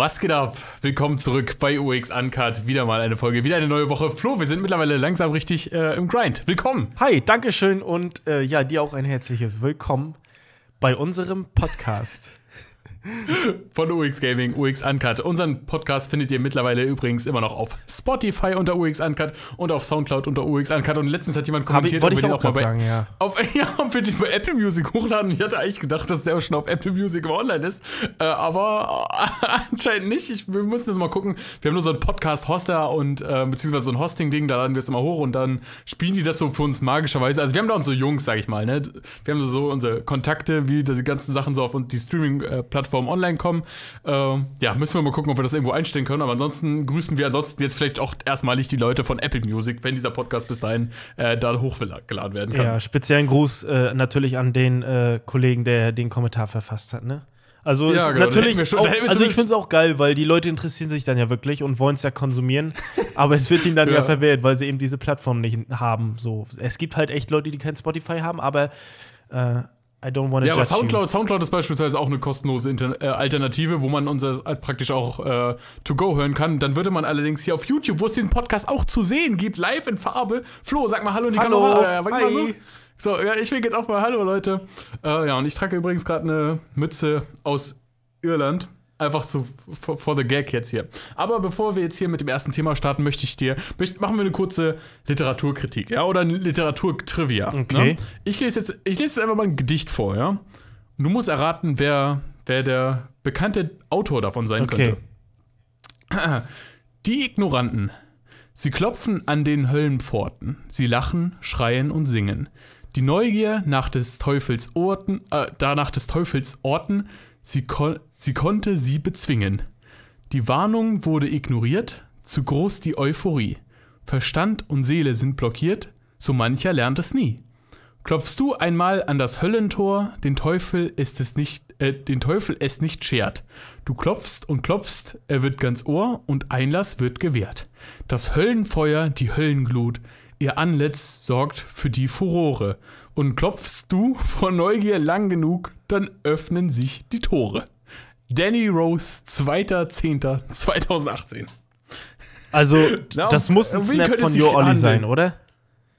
was geht ab? Willkommen zurück bei UX Uncut. Wieder mal eine Folge, wieder eine neue Woche. Flo, wir sind mittlerweile langsam richtig äh, im Grind. Willkommen. Hi, Dankeschön und äh, ja, dir auch ein herzliches Willkommen bei unserem Podcast. Von UX Gaming, UX Uncut. Unseren Podcast findet ihr mittlerweile übrigens immer noch auf Spotify unter UX Uncut und auf Soundcloud unter UX Uncut. Und letztens hat jemand kommentiert, ob wir den auch mal bei, sagen, ja. Auf, ja, ob wir den bei Apple Music hochladen. Ich hatte eigentlich gedacht, dass der auch schon auf Apple Music online ist. Äh, aber äh, anscheinend nicht. Ich, wir müssen das mal gucken. Wir haben nur so einen Podcast-Hoster und äh, beziehungsweise so ein Hosting-Ding, da laden wir es immer hoch und dann spielen die das so für uns magischerweise. Also wir haben da unsere Jungs, sag ich mal, ne? Wir haben so unsere Kontakte, wie diese ganzen Sachen so auf die Streaming-Plattform online kommen. Ähm, ja, müssen wir mal gucken, ob wir das irgendwo einstellen können. Aber ansonsten grüßen wir ansonsten jetzt vielleicht auch erstmalig die Leute von Apple Music, wenn dieser Podcast bis dahin äh, da hochgeladen werden kann. Ja, speziellen Gruß äh, natürlich an den äh, Kollegen, der den Kommentar verfasst hat, ne? Also, Ja, genau, natürlich schon- auch, also ich finde es auch geil, weil die Leute interessieren sich dann ja wirklich und wollen es ja konsumieren, aber es wird ihnen dann ja. Ja. verwehrt, weil sie eben diese Plattform nicht haben. So, es gibt halt echt Leute, die kein Spotify haben, aber äh, I don't want to Ja, aber judge you. Soundcloud, Soundcloud ist beispielsweise auch eine kostenlose Inter äh, Alternative, wo man unser äh, praktisch auch äh, to go hören kann. Dann würde man allerdings hier auf YouTube, wo es diesen Podcast auch zu sehen gibt, live in Farbe. Flo, sag mal Hallo in die Hallo, Kamera. Äh, hi. so. So, ja, ich will jetzt auch mal Hallo, Leute. Äh, ja, und ich trage übrigens gerade eine Mütze aus Irland. Einfach so for, for the gag jetzt hier. Aber bevor wir jetzt hier mit dem ersten Thema starten, möchte ich dir, möcht, machen wir eine kurze Literaturkritik, ja, oder eine Literaturtrivia. Okay. Ne? Ich lese jetzt, ich lese jetzt einfach mal ein Gedicht vor, ja. Und du musst erraten, wer, wer der bekannte Autor davon sein Okay. könnte. Die Ignoranten. Sie klopfen an den Höllenpforten. Sie lachen, schreien und singen. Die Neugier nach des Teufels Orten, äh, danach des Teufels Orten, sie, kon sie konnte sie bezwingen. Die Warnung wurde ignoriert, zu groß die Euphorie. Verstand und Seele sind blockiert, so mancher lernt es nie. Klopfst du einmal an das Höllentor, den Teufel ist es nicht, äh, den Teufel es nicht schert. Du klopfst und klopfst, er wird ganz Ohr und Einlass wird gewährt. Das Höllenfeuer, die Höllenglut, ihr Antlitz sorgt für die Furore. Und klopfst du vor Neugier lang genug, dann öffnen sich die Tore. Danny Rose, 2.10.2018. Also, Na, das muss ein Snap von Jo Olli sein, oder?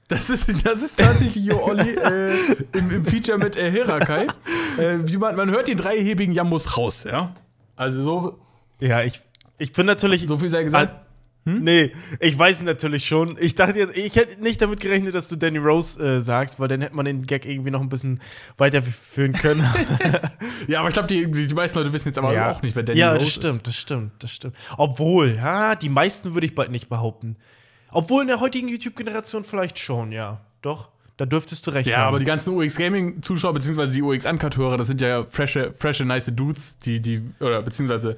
Das ist, das ist tatsächlich Jo Olli äh, im, im Feature mit äh, Herakai. Äh, man, man hört den dreihebigen Jambus raus, ja. Also so, Ja, ich, ich bin natürlich. so viel sei gesagt. Nee, ich weiß natürlich schon. Ich dachte jetzt, ich hätte nicht damit gerechnet, dass du Danny Rose äh, sagst, weil dann hätte man den Gag irgendwie noch ein bisschen weiterführen können. Ja, aber ich glaube, die, die, meisten Leute wissen jetzt aber ja. auch nicht, wer Danny Ja, Rose das stimmt, das stimmt, das stimmt. Obwohl, ja, die meisten würde ich bald nicht behaupten. Obwohl in der heutigen YouTube-Generation vielleicht schon, ja. Doch, da dürftest du recht ist. Ja, haben. aber die ganzen UX Gaming Zuschauer beziehungsweise die UX Uncut Hörer, das sind ja freshe, freshe nice Dudes, die die oder beziehungsweise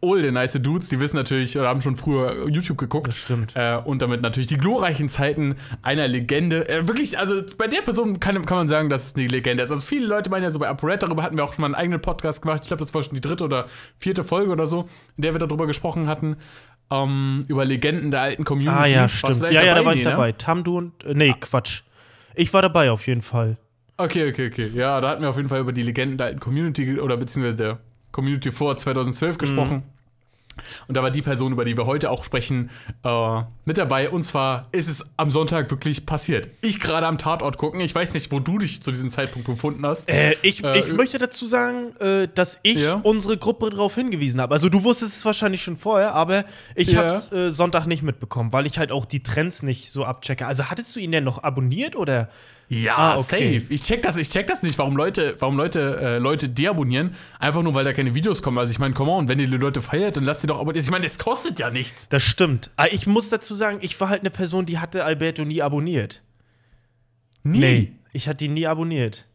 olde nice Dudes, die wissen natürlich oder haben schon früher YouTube geguckt. Das stimmt. Äh, und damit natürlich die glorreichen Zeiten einer Legende. Äh, wirklich, also bei der Person kann, kann man sagen, dass es eine Legende ist. Also viele Leute meinen ja so bei ApoRed, darüber hatten wir auch schon mal einen eigenen Podcast gemacht. Ich glaube, das war schon die dritte oder vierte Folge oder so, in der wir darüber gesprochen hatten. Ähm, über Legenden der alten Community. ah, ja, stimmt. da Ja, ja, da war ich Nee, ne? dabei. Tamdu und. Äh, nee, Quatsch. Ich war dabei auf jeden Fall. Okay, okay, okay. Ja, da hatten wir auf jeden Fall über die Legenden der alten Community oder beziehungsweise der Community vor 2012 gesprochen. Und da war die Person, über die wir heute auch sprechen, äh, mit dabei. Und zwar ist es am Sonntag wirklich passiert. Ich gerade am Tatort gucken. Ich weiß nicht, wo du dich zu diesem Zeitpunkt befunden hast. Äh, ich, Äh, ich möchte dazu sagen, äh, dass ich Ja? unsere Gruppe darauf hingewiesen habe. Also du wusstest es wahrscheinlich schon vorher, aber ich Ja. habe es äh, Sonntag nicht mitbekommen, weil ich halt auch die Trends nicht so abchecke. Also hattest du ihn denn noch abonniert oder? Ja, Ah, okay. safe. Ich check das, ich check das nicht, warum Leute, warum Leute, äh, Leute deabonnieren, einfach nur weil da keine Videos kommen. Also ich meine, come on, wenn ihr die Leute feiert, dann lasst sie doch abonnieren. Ich meine, es kostet ja nichts. Das stimmt. Aber ich muss dazu sagen, ich war halt eine Person, die hatte Alberto nie abonniert. Nie. Ich hatte ihn nie abonniert.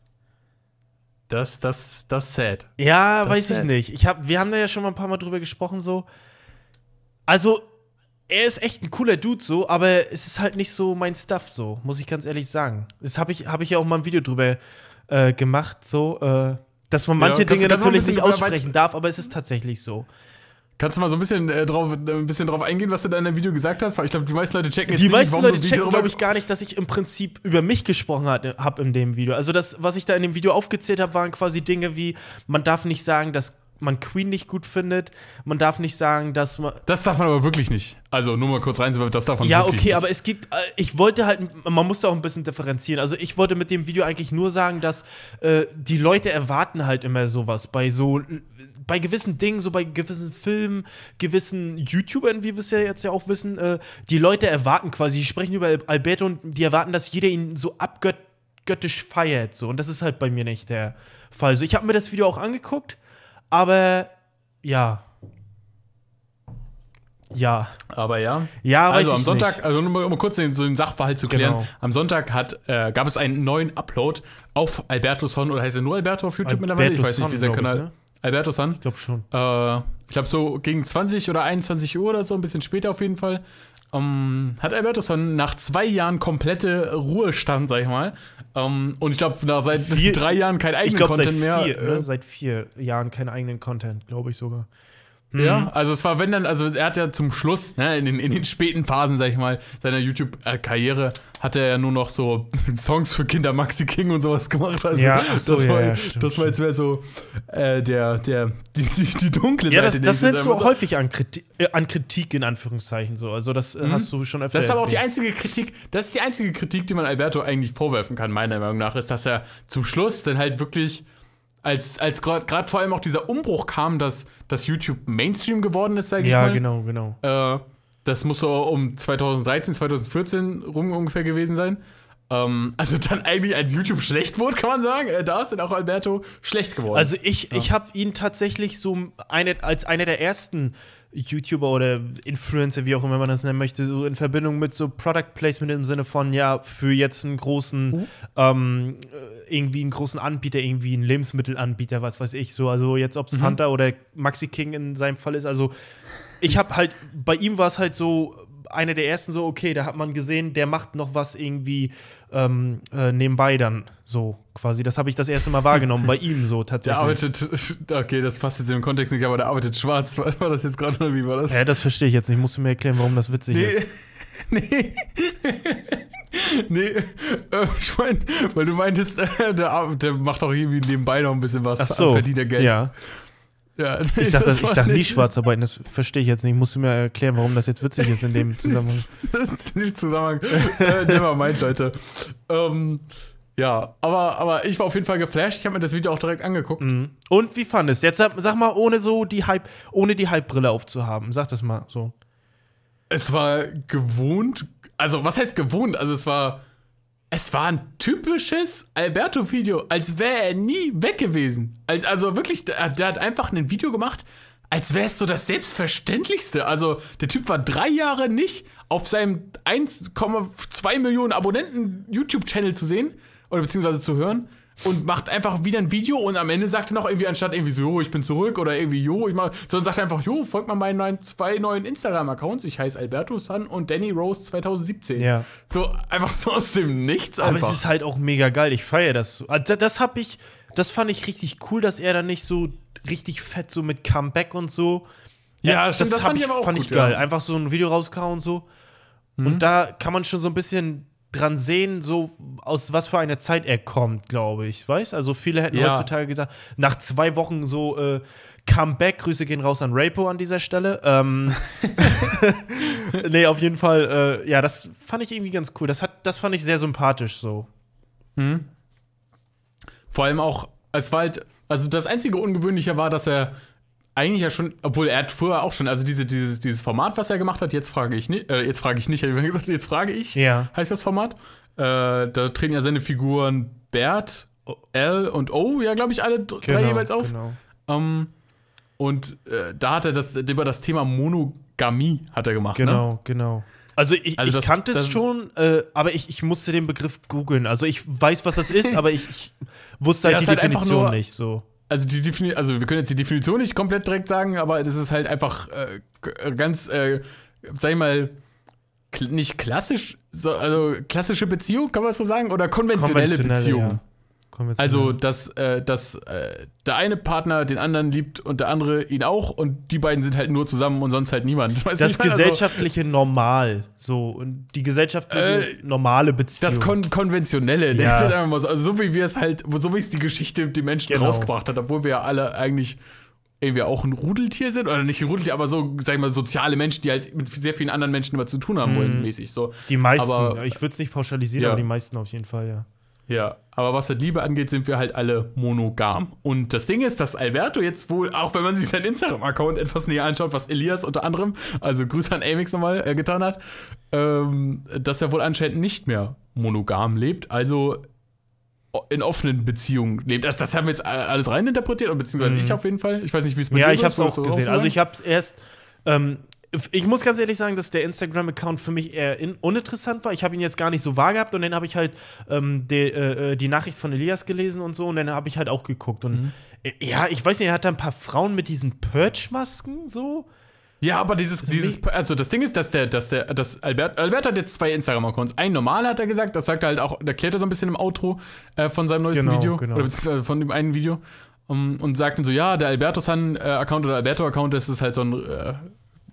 Das, das, das ist sad. Ja, Das weiß ist ich sad. nicht. Ich hab, wir haben da ja schon mal ein paar Mal drüber gesprochen, so. Also, er ist echt ein cooler Dude, so, aber es ist halt nicht so mein Stuff, so, muss ich ganz ehrlich sagen. Das habe ich, hab ich ja auch mal ein Video drüber äh, gemacht, so, äh, dass man manche du- Dinge natürlich nicht aussprechen darf, aber es ist tatsächlich so. Kannst du mal so ein bisschen, äh, drauf, ein bisschen drauf eingehen, was du da in dem Video gesagt hast? Weil ich glaube, die meisten Leute checken jetzt Die nicht, meisten warum Leute checken, glaube ich, gar nicht, dass ich im Prinzip über mich gesprochen habe in dem Video. Also das, was ich da in dem Video aufgezählt habe, waren quasi Dinge wie, man darf nicht sagen, dass man Queen nicht gut findet. Man darf nicht sagen, dass man. Das darf man aber wirklich nicht. Also nur mal kurz rein, das darf man Ja, wirklich okay, nicht. aber es gibt, äh, ich wollte halt, man muss da auch ein bisschen differenzieren. Also ich wollte mit dem Video eigentlich nur sagen, dass äh, die Leute erwarten halt immer sowas bei so, bei gewissen Dingen, so bei gewissen Filmen, gewissen YouTubern, wie wir es ja jetzt ja auch wissen, äh, die Leute erwarten quasi, die sprechen über Alberto und die erwarten, dass jeder ihn so abgöttisch feiert, so. Und das ist halt bei mir nicht der Fall. So, ich habe mir das Video auch angeguckt, aber ja. Ja. Aber ja. Ja, also am Sonntag, nicht. also um, um kurz den, so den Sachverhalt zu klären, Genau. am Sonntag hat, äh, gab es einen neuen Upload auf Alberto Son, oder heißt er nur Alberto auf YouTube mittlerweile? Ich weiß nicht, wie sein ich, Kanal. ne? Alberto Son. Ich glaube schon. Äh, ich glaube, so gegen 20 oder 21 Uhr oder so, ein bisschen später auf jeden Fall, ähm, hat Son nach zwei Jahren komplette Ruhestand, sag ich mal. Ähm, und ich glaube, nach seit Vier- drei Jahren kein eigenen glaube seit Content mehr. vier, äh, ne? seit vier Jahren keinen eigenen Content, glaube ich sogar. Ja, also es war, wenn dann, also er hat ja zum Schluss, ne, in den, in den späten Phasen, sag ich mal, seiner YouTube-Karriere, hat er ja nur noch so Songs für Kinder, Maxi King und sowas gemacht. Also Ja, so, das, ja, war, ja, stimmt, das war jetzt mehr so äh, der, der, die, die, die dunkle Ja, das, Seite. das die ich nennst du einfach häufig an Kritik, äh, an Kritik in Anführungszeichen so. Also das äh, hast du schon öfter. Das ist aber auch die einzige Kritik, das ist die einzige Kritik, die man Alberto eigentlich vorwerfen kann, meiner Meinung nach, ist, dass er zum Schluss dann halt wirklich, als, als gerade vor allem auch dieser Umbruch kam, dass, dass YouTube Mainstream geworden ist, sag ich Ja, mal. genau, genau. Äh, das muss so um 2013, 2014 rum ungefähr gewesen sein. Ähm, also dann eigentlich als YouTube schlecht wurde, kann man sagen. Äh, da ist dann auch Alberto schlecht geworden. Also ich, ich habe ihn tatsächlich so eine, als einer der ersten YouTuber oder Influencer, wie auch immer man das nennen möchte, so in Verbindung mit so Product Placement im Sinne von, ja, für jetzt einen großen, ähm, äh, irgendwie einen großen Anbieter, irgendwie einen Lebensmittelanbieter, was weiß ich so. Also jetzt, ob es Fanta oder Maxi King in seinem Fall ist. Also ich habe halt, bei ihm war es halt so, einer der ersten so, okay, da hat man gesehen, der macht noch was irgendwie ähm, äh, nebenbei dann so quasi. Das habe ich das erste Mal wahrgenommen, bei ihm so der tatsächlich. arbeitet, okay, das passt jetzt im Kontext nicht, aber der arbeitet schwarz. War, war das jetzt gerade oder wie war das? Ja, das verstehe ich jetzt nicht. Musst du mir erklären, warum das witzig Nee. ist. nee. nee, äh, ich meine, weil du meintest, äh, der, der macht auch irgendwie nebenbei noch ein bisschen was, Ach so. verdient er Geld. Ja. Ja, nee, Ich sag, das, ich war sag nie Schwarzarbeiten, das verstehe ich jetzt nicht. Musst du mir erklären, warum das jetzt witzig ist in dem Zusammenhang. Das ist nicht Zusammenhang. äh, never mind, Leute. Ähm, ja, aber, aber ich war auf jeden Fall geflasht. Ich habe mir das Video auch direkt angeguckt. Mhm. Und wie fandest Jetzt sag, sag mal, ohne so die Hype, ohne die Hype-Brille aufzuhaben. Sag das mal so. Es war gewohnt. Also, was heißt gewohnt? Also, es war. Es war ein typisches Alberto-Video, als wäre er nie weg gewesen. Als, also wirklich, der, der hat einfach ein Video gemacht, als wäre es so das Selbstverständlichste. Also, der Typ war drei Jahre nicht auf seinem 1,2 Millionen Abonnenten YouTube-Channel zu sehen oder beziehungsweise zu hören und macht einfach wieder ein Video und am Ende sagt er noch irgendwie anstatt irgendwie so, jo, ich bin zurück oder irgendwie, jo, ich mach, sondern sagt er einfach, jo, folgt mal meinen neuen, zwei neuen Instagram-Accounts. Ich heiße Alberto Sun und Danny Rose 2017. Ja. So einfach so aus dem Nichts Aber einfach. es ist halt auch mega geil. Ich feiere das so. Also, das hab ich, das fand ich richtig cool, dass er dann nicht so richtig fett so mit Comeback und so. Ja, stimmt, das hab fand ich aber auch fand gut, ich geil. ja. Mhm. Einfach so ein Video rauskauen und so. Und da kann man schon so ein bisschen dran sehen, so aus was für einer Zeit er kommt, glaube ich. Weißt? Also viele hätten Ja. heutzutage gesagt, nach zwei Wochen so äh, Comeback, Grüße gehen raus an Rapo an dieser Stelle. Ähm, nee, auf jeden Fall, äh, ja, das fand ich irgendwie ganz cool. Das, hat, das fand ich sehr sympathisch so. Vor allem auch, es war halt, also das einzige Ungewöhnliche war, dass er eigentlich ja schon, obwohl er hat früher auch schon, also diese, dieses, dieses Format, was er gemacht hat, jetzt frage ich nicht, äh, jetzt frage ich nicht, hab ich gesagt, jetzt frage ich, Ja. heißt das Format. Äh, da treten ja seine Figuren Bert, L und O, ja, glaube ich, alle d- drei jeweils auf. Genau. Ähm, und äh, da hat er das über das Thema Monogamie hat er gemacht. Ne? Genau, genau. Also ich, Also ich das- kannte das es schon, äh, aber ich, ich musste den Begriff googeln. Also ich weiß, was das ist, aber ich, ich wusste halt Ja, die halt Definition nur- nicht so. Also die Defini also wir können jetzt die Definition nicht komplett direkt sagen, aber das ist halt einfach äh, ganz, äh, sag ich mal, kl nicht klassisch, so, also klassische Beziehung, kann man das so sagen? Oder konventionelle, Beziehung. ja. Also, dass, äh, dass äh, der eine Partner den anderen liebt und der andere ihn auch und die beiden sind halt nur zusammen und sonst halt niemand. Weißt das? Also, gesellschaftliche Normal, so und die gesellschaftliche Äh, normale Beziehung. das kon konventionelle, ne? Ja. Das einfach mal so, also so wie wir es halt, so wie es die Geschichte die Menschen Genau. rausgebracht hat, obwohl wir ja alle eigentlich irgendwie auch ein Rudeltier sind, oder nicht ein Rudeltier, aber so, sag ich mal, soziale Menschen, die halt mit sehr vielen anderen Menschen immer zu tun haben wollen, Mhm. mäßig. So. Die meisten, Aber- ich würde es nicht pauschalisieren, Ja. aber die meisten auf jeden Fall, ja. Ja, aber was halt Liebe angeht, sind wir halt alle monogam. Und das Ding ist, dass Alberto jetzt wohl, auch wenn man sich seinen Instagram-Account etwas näher anschaut, was Elias unter anderem, also Grüße an Amix nochmal, äh, getan hat, ähm, dass er wohl anscheinend nicht mehr monogam lebt, also in offenen Beziehungen lebt. Das, das haben wir jetzt alles reininterpretiert, beziehungsweise ich auf jeden Fall. Ich weiß nicht, wie es bei Mhm. Ja, dir ich so habe ist. es auch gesehen. so also ich habe es erst. Ähm, ich muss ganz ehrlich sagen, dass der Instagram-Account für mich eher in, uninteressant war. Ich habe ihn jetzt gar nicht so wahr gehabt und dann habe ich halt ähm, die, äh, äh, die Nachricht von Elias gelesen und so und dann habe ich halt auch geguckt. Und Mhm. äh, ja, ich weiß nicht, er hat da ein paar Frauen mit diesen Purge-Masken so. Ja, aber dieses, dieses, also das Ding ist, dass der, dass der, dass Albert, Albert hat jetzt zwei Instagram-Accounts. Ein normal hat er gesagt, das sagt er halt auch, erklärt er so ein bisschen im Outro äh, von seinem neuesten Genau, Video. genau. Oder beziehungsweise von dem einen Video. Um, und sagt dann so, ja, der Alberto-San-Account oder Alberto-Account, das ist halt so ein äh,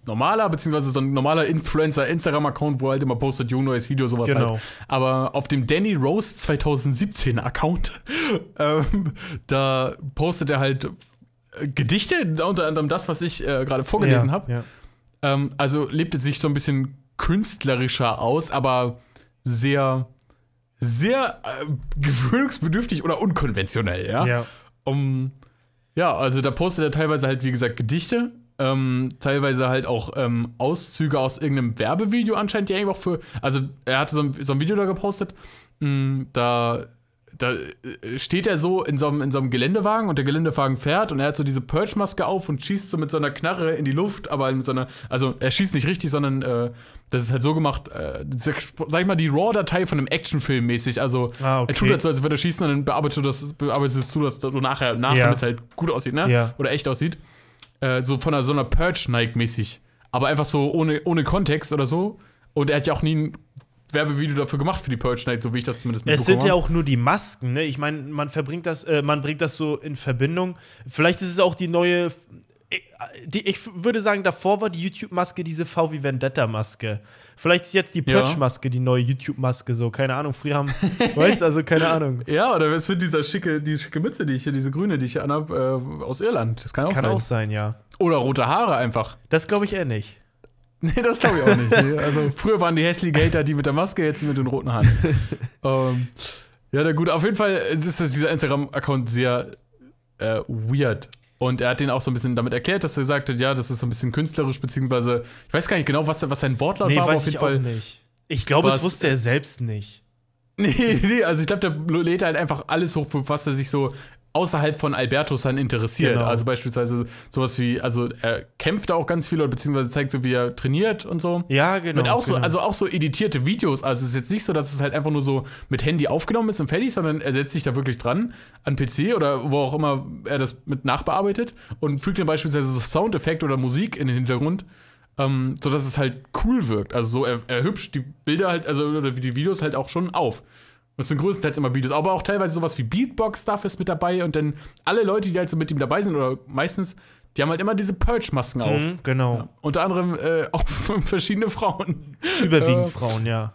normaler, beziehungsweise so ein normaler Influencer-Instagram-Account, wo er halt immer postet, jung, neues Video, sowas Genau. halt. Aber auf dem Danny Rose 2017-Account, ähm, da postet er halt Gedichte, unter anderem das, was ich äh, gerade vorgelesen ja, habe. Ja. Ähm, also lebt es sich so ein bisschen künstlerischer aus, aber sehr, sehr äh, gewöhnungsbedürftig oder unkonventionell, ja. Ja. Um, ja, also da postet er teilweise halt, wie gesagt, Gedichte, ähm, teilweise halt auch ähm, Auszüge aus irgendeinem Werbevideo anscheinend, die eigentlich auch für, also er hatte so ein, so ein Video da gepostet, mh, da da äh, steht er so in so, einem, in so einem Geländewagen und der Geländewagen fährt und er hat so diese Purge-Maske auf und schießt so mit so einer Knarre in die Luft, aber mit so einer, also er schießt nicht richtig, sondern äh, das ist halt so gemacht, äh, sag ich mal, die RAW-Datei von einem Actionfilm mäßig. Also Ah, okay. er tut halt so, als würde er schießen und dann bearbeitet du das, bearbeitest du das so nachher nach, Ja. damit es halt gut aussieht, ne? Ja. Oder echt aussieht. Äh, so von einer, so einer Purge-Nike mäßig. Aber einfach so ohne, ohne Kontext oder so. Und er hat ja auch nie ein Werbevideo dafür gemacht für die Purge Night, so wie ich das zumindest Es sind ja habe. auch nur die Masken, ne? Ich meine, man verbringt das, äh, man bringt das so in Verbindung. Vielleicht ist es auch die neue. Ich, die, ich würde sagen, davor war die YouTube-Maske diese VW Vendetta-Maske. Vielleicht ist jetzt die. Purge-Maske die neue YouTube-Maske, so, keine Ahnung. Früher haben, weißt du, also keine Ahnung. Ja, oder es wird dieser schicke, die schicke Mütze, die ich hier, diese grüne, die ich hier anhab, äh, aus Irland. Das kann auch Kann sein. auch sein, ja. Oder rote Haare einfach. Das glaube ich eher nicht. Nee, das glaube ich auch nicht. Nee, also früher waren die hässlichen Hater die mit der Maske, jetzt mit den roten Haaren. ähm, ja, na gut, auf jeden Fall ist das, dieser Instagram-Account sehr äh, weird. Und er hat den auch so ein bisschen damit erklärt, dass er gesagt hat, ja, das ist so ein bisschen künstlerisch, beziehungsweise, ich weiß gar nicht genau, was, was sein Wortlaut Nee, war, aber weiß auf ich jeden Fall. auch nicht. Ich glaube, es wusste er selbst nicht. Nee, nee, also ich glaube, der lädt halt einfach alles hoch, was er sich so außerhalb von Albertus dann interessiert. Genau. Also beispielsweise sowas wie, also er kämpft da auch ganz viel oder beziehungsweise zeigt so, wie er trainiert und so. Ja, genau. Mit auch so, genau. also auch so editierte Videos. Also es ist jetzt nicht so, dass es halt einfach nur so mit Handy aufgenommen ist und fertig, sondern er setzt sich da wirklich dran an PC oder wo auch immer er das mit nachbearbeitet und fügt dann beispielsweise so Soundeffekte oder Musik in den Hintergrund, ähm, sodass es halt cool wirkt. Also so er, er hübscht die Bilder halt, also oder die Videos halt auch schon auf. Und es sind größtenteils immer Videos, aber auch teilweise sowas wie Beatbox-Stuff ist mit dabei und dann alle Leute, die halt so mit ihm dabei sind oder meistens, die haben halt immer diese Purge-Masken auf. Mhm, genau. Ja. Unter anderem äh, auch verschiedene Frauen. Überwiegend Äh, Frauen, ja.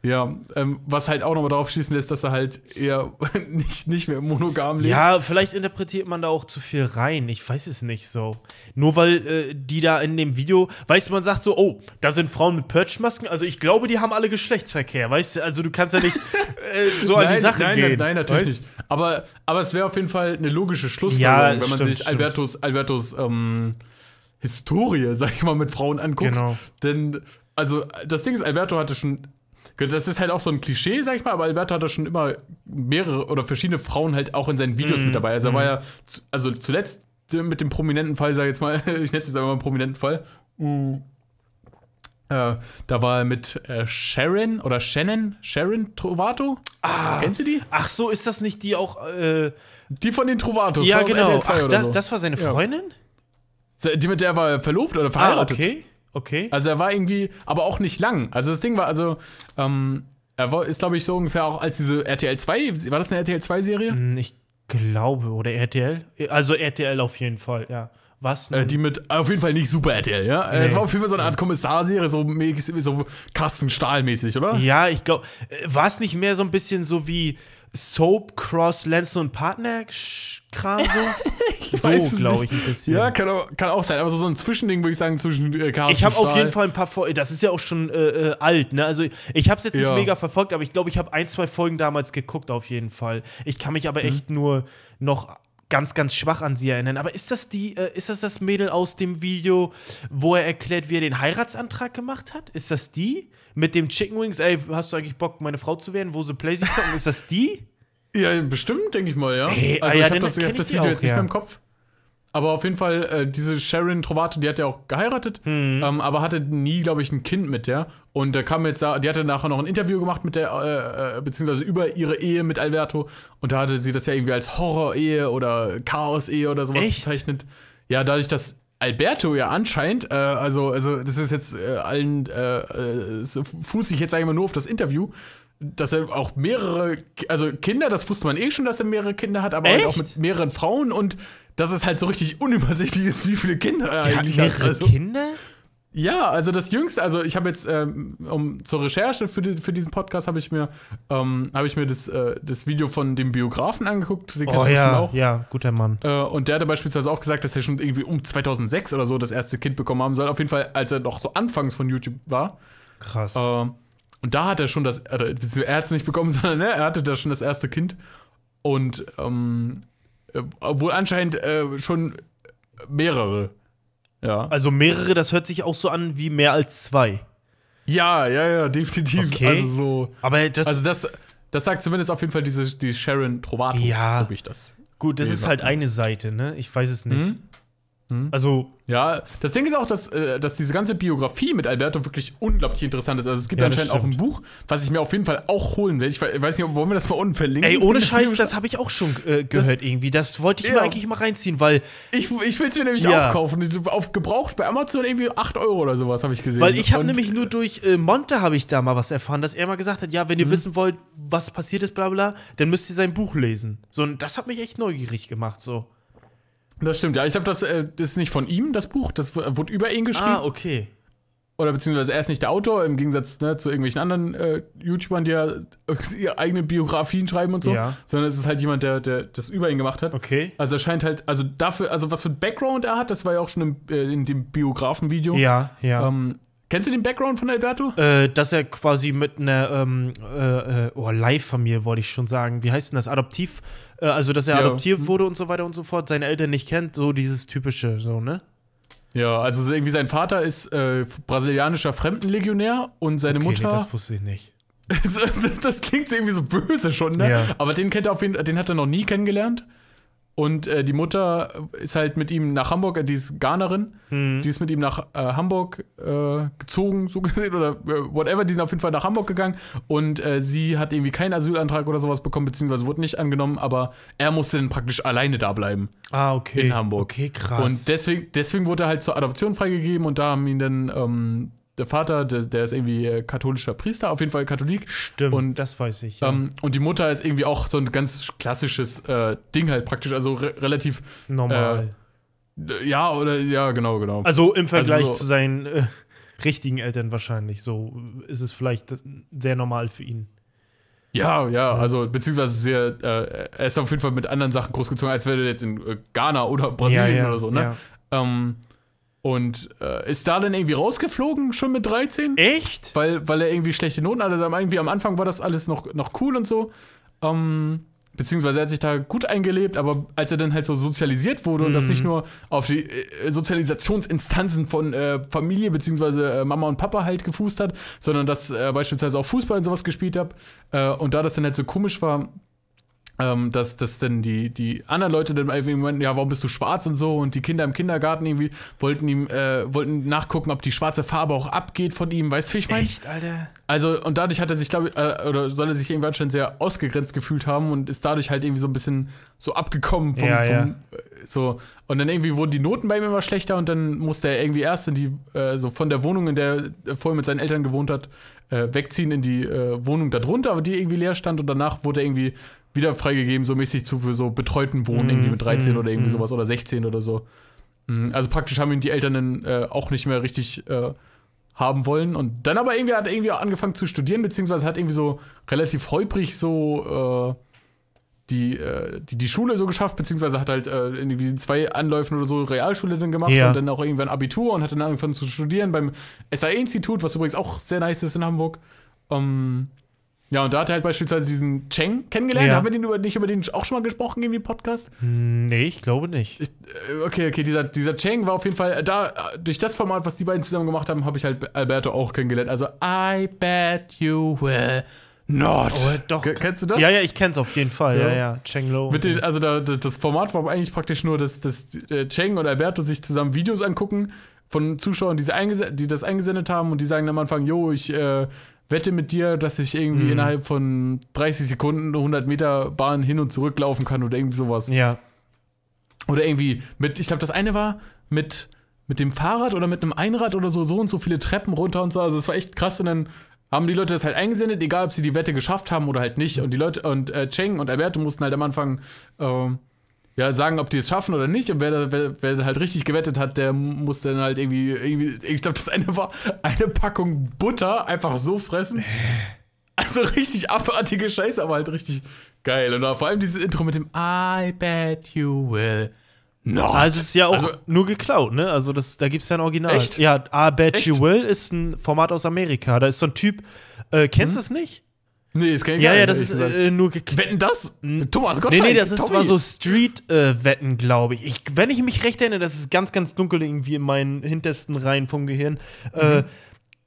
Ja, ähm, was halt auch nochmal darauf schließen lässt, dass er halt eher nicht, nicht mehr monogam lebt. Ja, vielleicht interpretiert man da auch zu viel rein. Ich weiß es nicht so. Nur weil äh, die da in dem Video, weißt du, man sagt so, oh, da sind Frauen mit Purge-Masken. Also ich glaube, die haben alle Geschlechtsverkehr. Weißt du, also du kannst ja nicht äh, so an die Sache nein, gehen. Nein, nein, natürlich weißt? nicht. Aber, aber es wäre auf jeden Fall eine logische Ja, Schlussfolgerung, wenn man stimmt, sich stimmt. Albertos, Albertos ähm, Historie, sag ich mal, mit Frauen anguckt. Genau. Denn, also, das Ding ist, Alberto hatte schon. Das ist halt auch so ein Klischee, sag ich mal, aber Alberto hatte schon immer mehrere oder verschiedene Frauen halt auch in seinen Videos Mhm. mit dabei. Also er war ja, zu, also zuletzt mit dem prominenten Fall, sag ich jetzt mal, ich nenne es jetzt einfach mal einen prominenten Fall. Äh, da war er mit äh, Sharon oder Shannon, Sharon Trovato. Ah, Kennst du die? ach so, ist das nicht die auch. Äh, Die von den Trovatos. ja, genau. RTL 2 Ach, das, so. das war seine Ja. Freundin? Die mit der war er verlobt oder Ah, verheiratet. okay. Okay. Also er war irgendwie, aber auch nicht lang. Also das Ding war also, ähm, er war, ist glaube ich so ungefähr auch als diese RTL 2, war das eine RTL 2 Serie? Hm, Ich glaube, oder RTL? Also RTL auf jeden Fall, ja. Was? Äh, die mit, auf jeden Fall nicht Super RTL, ja? Äh, Es Nee. war auf jeden Fall so eine Art Kommissarserie, so, so Kasten Stahlmäßig, oder? Ja, ich glaube, war es nicht mehr so ein bisschen so wie Soap Cross Lenzen und Partner Kram so. so glaube ich ein bisschen. Ja, kann auch, kann auch sein, aber so, so ein Zwischending würde ich sagen zwischen äh, Carsten Ich habe auf jeden Fall ein paar Folgen, das ist ja auch schon äh, äh, alt, ne? Also ich habe es jetzt Ja. nicht mega verfolgt, aber ich glaube, ich habe ein, zwei Folgen damals geguckt auf jeden Fall. Ich kann mich aber Mhm. echt nur noch ganz, ganz schwach an sie erinnern. Aber ist das die, äh, ist das das Mädel aus dem Video, wo er erklärt, wie er den Heiratsantrag gemacht hat? Ist das die? Mit dem Chicken Wings, ey, hast du eigentlich Bock, meine Frau zu werden, wo sie Playsee zocken? Ist das die? Ja, bestimmt, denke ich mal, ja. Ey, also ah ja, ich habe das, ich hab das Video auch, jetzt nicht ja. mehr im Kopf. Aber auf jeden Fall, äh, diese Sharon Trovato, die hat ja auch geheiratet, Mhm. ähm, aber hatte nie, glaube ich, ein Kind mit der. Und da kam jetzt, die hatte nachher noch ein Interview gemacht mit der, äh, äh, beziehungsweise über ihre Ehe mit Alberto. Und da hatte sie das ja irgendwie als Horror-Ehe oder Chaos-Ehe oder sowas Echt? bezeichnet. Ja, dadurch, dass Alberto ja anscheinend, äh, also, also das ist jetzt äh, allen, äh, so fuß ich jetzt eigentlich mal nur auf das Interview, dass er auch mehrere, also Kinder, das wusste man eh schon, dass er mehrere Kinder hat, aber halt auch mit mehreren Frauen und dass es halt so richtig unübersichtlich ist, wie viele Kinder er eigentlich mehrere hat. Also, Kinder? ja, also das Jüngste, also ich habe jetzt ähm, um, zur Recherche für, die, für diesen Podcast habe ich mir, ähm, habe ich mir das, äh, das Video von dem Biografen angeguckt, den Oh kennst du bestimmt ja, auch. ja, guter Mann. Äh, und der hatte beispielsweise auch gesagt, dass er schon irgendwie um 2006 oder so das erste Kind bekommen haben soll. Auf jeden Fall, als er noch so anfangs von YouTube war. Krass. Ähm, und da hat er schon das, oder, beziehungsweise er hat es nicht bekommen, sondern ne, er hatte da schon das erste Kind. Und ähm, äh, wohl anscheinend äh, schon mehrere. Ja. Also mehrere, das hört sich auch so an wie mehr als zwei. Ja, ja, ja, definitiv. Okay. Also so. Aber das, Also das, das sagt zumindest auf jeden Fall diese, die Sharon Trovato, Ja. ich das. gut, das ist halt eine Seite, ne? Ich weiß es nicht. Mhm. Mhm. Also, Ja, das Ding ist auch, dass, äh, dass diese ganze Biografie mit Alberto wirklich unglaublich interessant ist. Also es gibt Ja, das anscheinend auch ein. Buch, was ich mir auf jeden Fall auch holen will. Ich we- weiß nicht, ob- wollen wir das mal unten verlinken? ey, ohne Scheiß, das habe ich auch schon äh, gehört irgendwie. Das wollte ich Ja. mir eigentlich mal reinziehen, weil, Ich, ich will es mir nämlich Ja. auch kaufen. Auf gebraucht bei Amazon irgendwie 8 Euro oder sowas, habe ich gesehen. weil ich habe nämlich nur durch äh, Monte habe ich da mal was erfahren, dass er mal gesagt hat, ja, wenn ihr Mhm. wissen wollt, was passiert ist, bla bla, dann müsst ihr sein Buch lesen. So, und das hat mich echt neugierig gemacht, so. Das stimmt, ja. Ich glaube, das, äh, das ist nicht von ihm, das Buch. Das wurde über ihn geschrieben. Ah, okay. Oder beziehungsweise er ist nicht der Autor, im Gegensatz ne, zu irgendwelchen anderen äh, YouTubern, die ja ihre eigenen Biografien schreiben und so. Ja. Sondern es ist halt jemand, der, der das über ihn gemacht hat. Okay. Also er scheint halt, also dafür, also was für ein Background er hat, das war ja auch schon im, äh, in dem Biografen-Video. Ja, ja. Ähm, kennst du den Background von Alberto? Äh, dass er quasi mit einer ähm, äh, äh, oh, Live-Familie, wollte ich schon sagen. Wie heißt denn das? Adoptiv? Äh, also, dass er Ja. adoptiert wurde und so weiter und so fort, seine Eltern nicht kennt, so dieses typische, so, ne? Ja, also so irgendwie sein Vater ist äh, brasilianischer Fremdenlegionär und seine Okay, nee, Mutter. das wusste ich nicht. das, das klingt irgendwie so böse schon, ne? Ja. Aber den kennt er auf jeden Fall, den hat er noch nie kennengelernt. Und äh, die Mutter ist halt mit ihm nach Hamburg, äh, die ist Ghanarin, Hm. die ist mit ihm nach äh, Hamburg äh, gezogen, so gesehen, oder äh, whatever, die sind auf jeden Fall nach Hamburg gegangen und äh, sie hat irgendwie keinen Asylantrag oder sowas bekommen, beziehungsweise wurde nicht angenommen, aber er musste dann praktisch alleine da bleiben. Ah, okay. In Hamburg. Okay, krass. Und deswegen, deswegen wurde er halt zur Adoption freigegeben und da haben ihn dann ähm, der Vater, der, der ist irgendwie äh, katholischer Priester, auf jeden Fall Katholik. Stimmt, und- das weiß ich. Ja. Ähm, und die Mutter ist irgendwie auch so ein ganz klassisches äh, Ding halt praktisch, also re relativ, Normal. äh, ja, oder, ja, genau, genau. also im Vergleich so- zu seinen äh, richtigen Eltern wahrscheinlich. So ist es vielleicht sehr normal für ihn. ja, ja, also, beziehungsweise sehr, äh, er ist auf jeden Fall mit anderen Sachen großgezogen, als wäre er jetzt in äh, Ghana oder Brasilien oder so, ne? ja. Ähm, und äh, ist da dann irgendwie rausgeflogen, schon mit 13? Echt? weil, weil er irgendwie schlechte Noten hatte. Also irgendwie am Anfang war das alles noch, noch cool und so. Ähm, beziehungsweise er hat sich da gut eingelebt, aber als er dann halt so sozialisiert wurde und das Mhm. nicht nur auf die äh, Sozialisationsinstanzen von äh, Familie beziehungsweise äh, Mama und Papa halt gefußt hat, sondern dass er beispielsweise auch Fußball und sowas gespielt hat äh, und da das dann halt so komisch war, ähm, dass, dass dann die, die anderen Leute dann irgendwie meinten, ja, warum bist du schwarz und so und die Kinder im Kindergarten irgendwie wollten ihm, äh, wollten nachgucken, ob die schwarze Farbe auch abgeht von ihm, weißt du, wie ich meine? Echt, Alter? Also, und dadurch hat er sich, glaube ich, äh, oder soll er sich irgendwie anscheinend sehr ausgegrenzt gefühlt haben und ist dadurch halt irgendwie so ein bisschen so abgekommen vom, Ja, ja. vom äh, so. Und dann irgendwie wurden die Noten bei ihm immer schlechter und dann musste er irgendwie erst in die, äh, so von der Wohnung, in der er vorher mit seinen Eltern gewohnt hat, äh, wegziehen in die Wohnung darunter, aber die irgendwie leer stand und danach wurde er irgendwie wieder freigegeben, so mäßig zu für so betreuten Wohnen, Mhm, irgendwie mit 13 mhm, oder irgendwie mhm. sowas oder 16 oder so. Mhm, Also praktisch haben ihn die Eltern dann äh, auch nicht mehr richtig äh, haben wollen. Und dann aber irgendwie hat er irgendwie auch angefangen zu studieren, beziehungsweise hat irgendwie so relativ holprig so, äh, die, äh, die, die Schule so geschafft, beziehungsweise hat halt äh, irgendwie zwei Anläufen oder so Realschule dann gemacht Ja. und dann auch irgendwann Abitur und hat dann angefangen zu studieren beim SAE-Institut, was übrigens auch sehr nice ist in Hamburg. Ähm, ja, und da hat er halt beispielsweise diesen Cheng kennengelernt. Ja. Haben wir den über, nicht über den auch schon mal gesprochen, irgendwie im Podcast? Nee, ich glaube nicht. Ich, äh, okay, okay, dieser, dieser Cheng war auf jeden Fall, äh, da, äh, durch das Format, was die beiden zusammen gemacht haben, habe ich halt Alberto auch kennengelernt. Also, I bet you will not. Oh, doch. K kennst du das? Ja, ja, ich kenn's auf jeden Fall. Ja, Ja. ja. Cheng Lo. Mit den, also da, da, das Format war eigentlich praktisch nur, dass, dass Cheng und Alberto sich zusammen Videos angucken von Zuschauern, die, sie die das eingesendet haben und die sagen am Anfang, jo, ich äh, wette mit dir, dass ich irgendwie Mhm. innerhalb von 30 Sekunden eine 100 Meter Bahn hin und zurück laufen kann oder irgendwie sowas. ja. Oder irgendwie mit, ich glaube, das eine war mit, mit dem Fahrrad oder mit einem Einrad oder so, so und so viele Treppen runter und so. Also es war echt krass und dann haben die Leute das halt eingesendet, egal ob sie die Wette geschafft haben oder halt nicht. Und die Leute, und äh, Cheng und Alberto mussten halt am Anfang ähm, ja, sagen, ob die es schaffen oder nicht. Und wer, wer, wer halt richtig gewettet hat, der musste dann halt irgendwie, irgendwie ich glaube, das eine war eine Packung Butter einfach so fressen. Also richtig abartige Scheiße, aber halt richtig geil. Und vor allem dieses Intro mit dem I bet you will not. Also es ist ja auch Also- nur geklaut, ne? Also das, da gibt's ja ein Original. Echt? Ja, I Bet Echt? You Will ist ein Format aus Amerika. Da ist so ein Typ, äh, kennst du das nicht? Nee, ist kein Ja, geil, ja, das ehrlich ist gesagt. äh, nur. Wetten das? Thomas Nee, Gottschalk. nee, das ist Tommy. war so Street-Wetten, glaube ich. ich. Wenn ich mich recht erinnere, das ist ganz, ganz dunkel irgendwie in meinen hintersten Reihen vom Gehirn. Äh,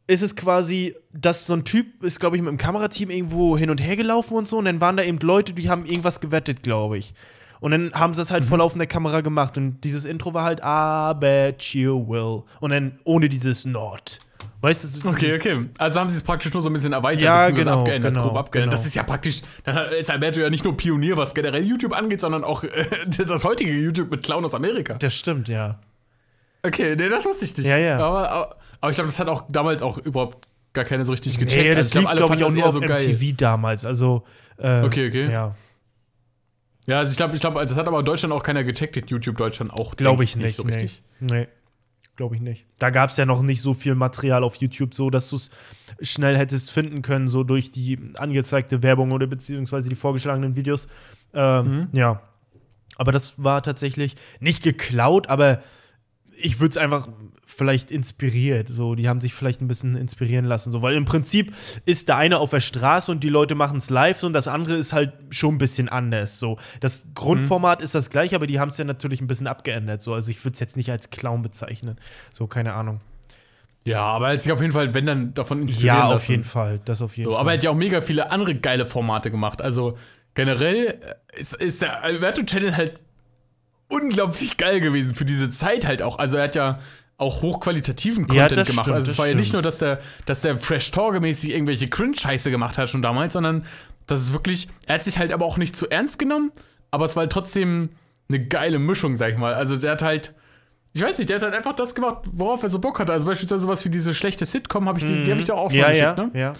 ist es quasi, dass so ein Typ ist, glaube ich, mit dem Kamerateam irgendwo hin und her gelaufen und so. Und dann waren da eben Leute, die haben irgendwas gewettet, glaube ich. Und dann haben sie das Mhm. halt vor laufender Kamera gemacht. Und dieses Intro war halt, I bet you will. Und dann ohne dieses Not. Weißt du? Okay, okay. Also haben sie es praktisch nur so ein bisschen erweitert, Ja, beziehungsweise genau, abgeändert, genau, grob abgeändert. genau. Das ist ja praktisch, dann ist Alberto ja nicht nur Pionier, was generell YouTube angeht, sondern auch äh, das heutige YouTube mit Clown aus Amerika. Das stimmt, ja. Okay, nee, das wusste ich nicht. Ja, ja. Aber, aber, aber ich glaube, das hat auch damals auch überhaupt gar keiner so richtig gecheckt. Nee, das Also lief, glaube ich, fanden auch nur auf so geil. MTV damals. Also, äh, Okay, okay. Ja, Ja, also ich glaube, ich glaube, das hat aber in Deutschland auch keiner gecheckt, YouTube Deutschland auch. glaube ich nicht. so nee. richtig. Nee. Glaube ich nicht. Da gab es ja noch nicht so viel Material auf YouTube, so dass du es schnell hättest finden können, so durch die angezeigte Werbung oder beziehungsweise die vorgeschlagenen Videos. Ähm, Ja. Aber das war tatsächlich nicht geklaut, aber ich würde es einfach vielleicht inspiriert. So, die haben sich vielleicht ein bisschen inspirieren lassen. So, weil im Prinzip ist der eine auf der Straße und die Leute machen es live so, und das andere ist halt schon ein bisschen anders. So, das Grundformat ist das gleiche, aber die haben es ja natürlich ein bisschen abgeändert. So, also ich würde es jetzt nicht als Clown bezeichnen. So, keine Ahnung. Ja, aber er hat sich auf jeden Fall, wenn dann, davon inspirieren Ja, lassen. auf jeden Fall. Das auf jeden So, Fall. aber er hat ja auch mega viele andere geile Formate gemacht. Also generell äh, ist, ist der Alberto Channel halt unglaublich geil gewesen für diese Zeit halt auch. Also er hat ja auch hochqualitativen Ja, Content das gemacht. stimmt, also es war ja nicht stimmt. nur, dass der, dass der Fresh Talk-mäßig irgendwelche Cringe-Scheiße gemacht hat schon damals, sondern das ist wirklich, er hat sich halt aber auch nicht zu ernst genommen, aber es war halt trotzdem eine geile Mischung, sag ich mal. Also der hat halt, ich weiß nicht, der hat halt einfach das gemacht, worauf er so Bock hatte. Also beispielsweise sowas wie diese schlechte Sitcom, hab ich die, die habe ich doch auch schon ja, mal ja, geschickt, ne? ja.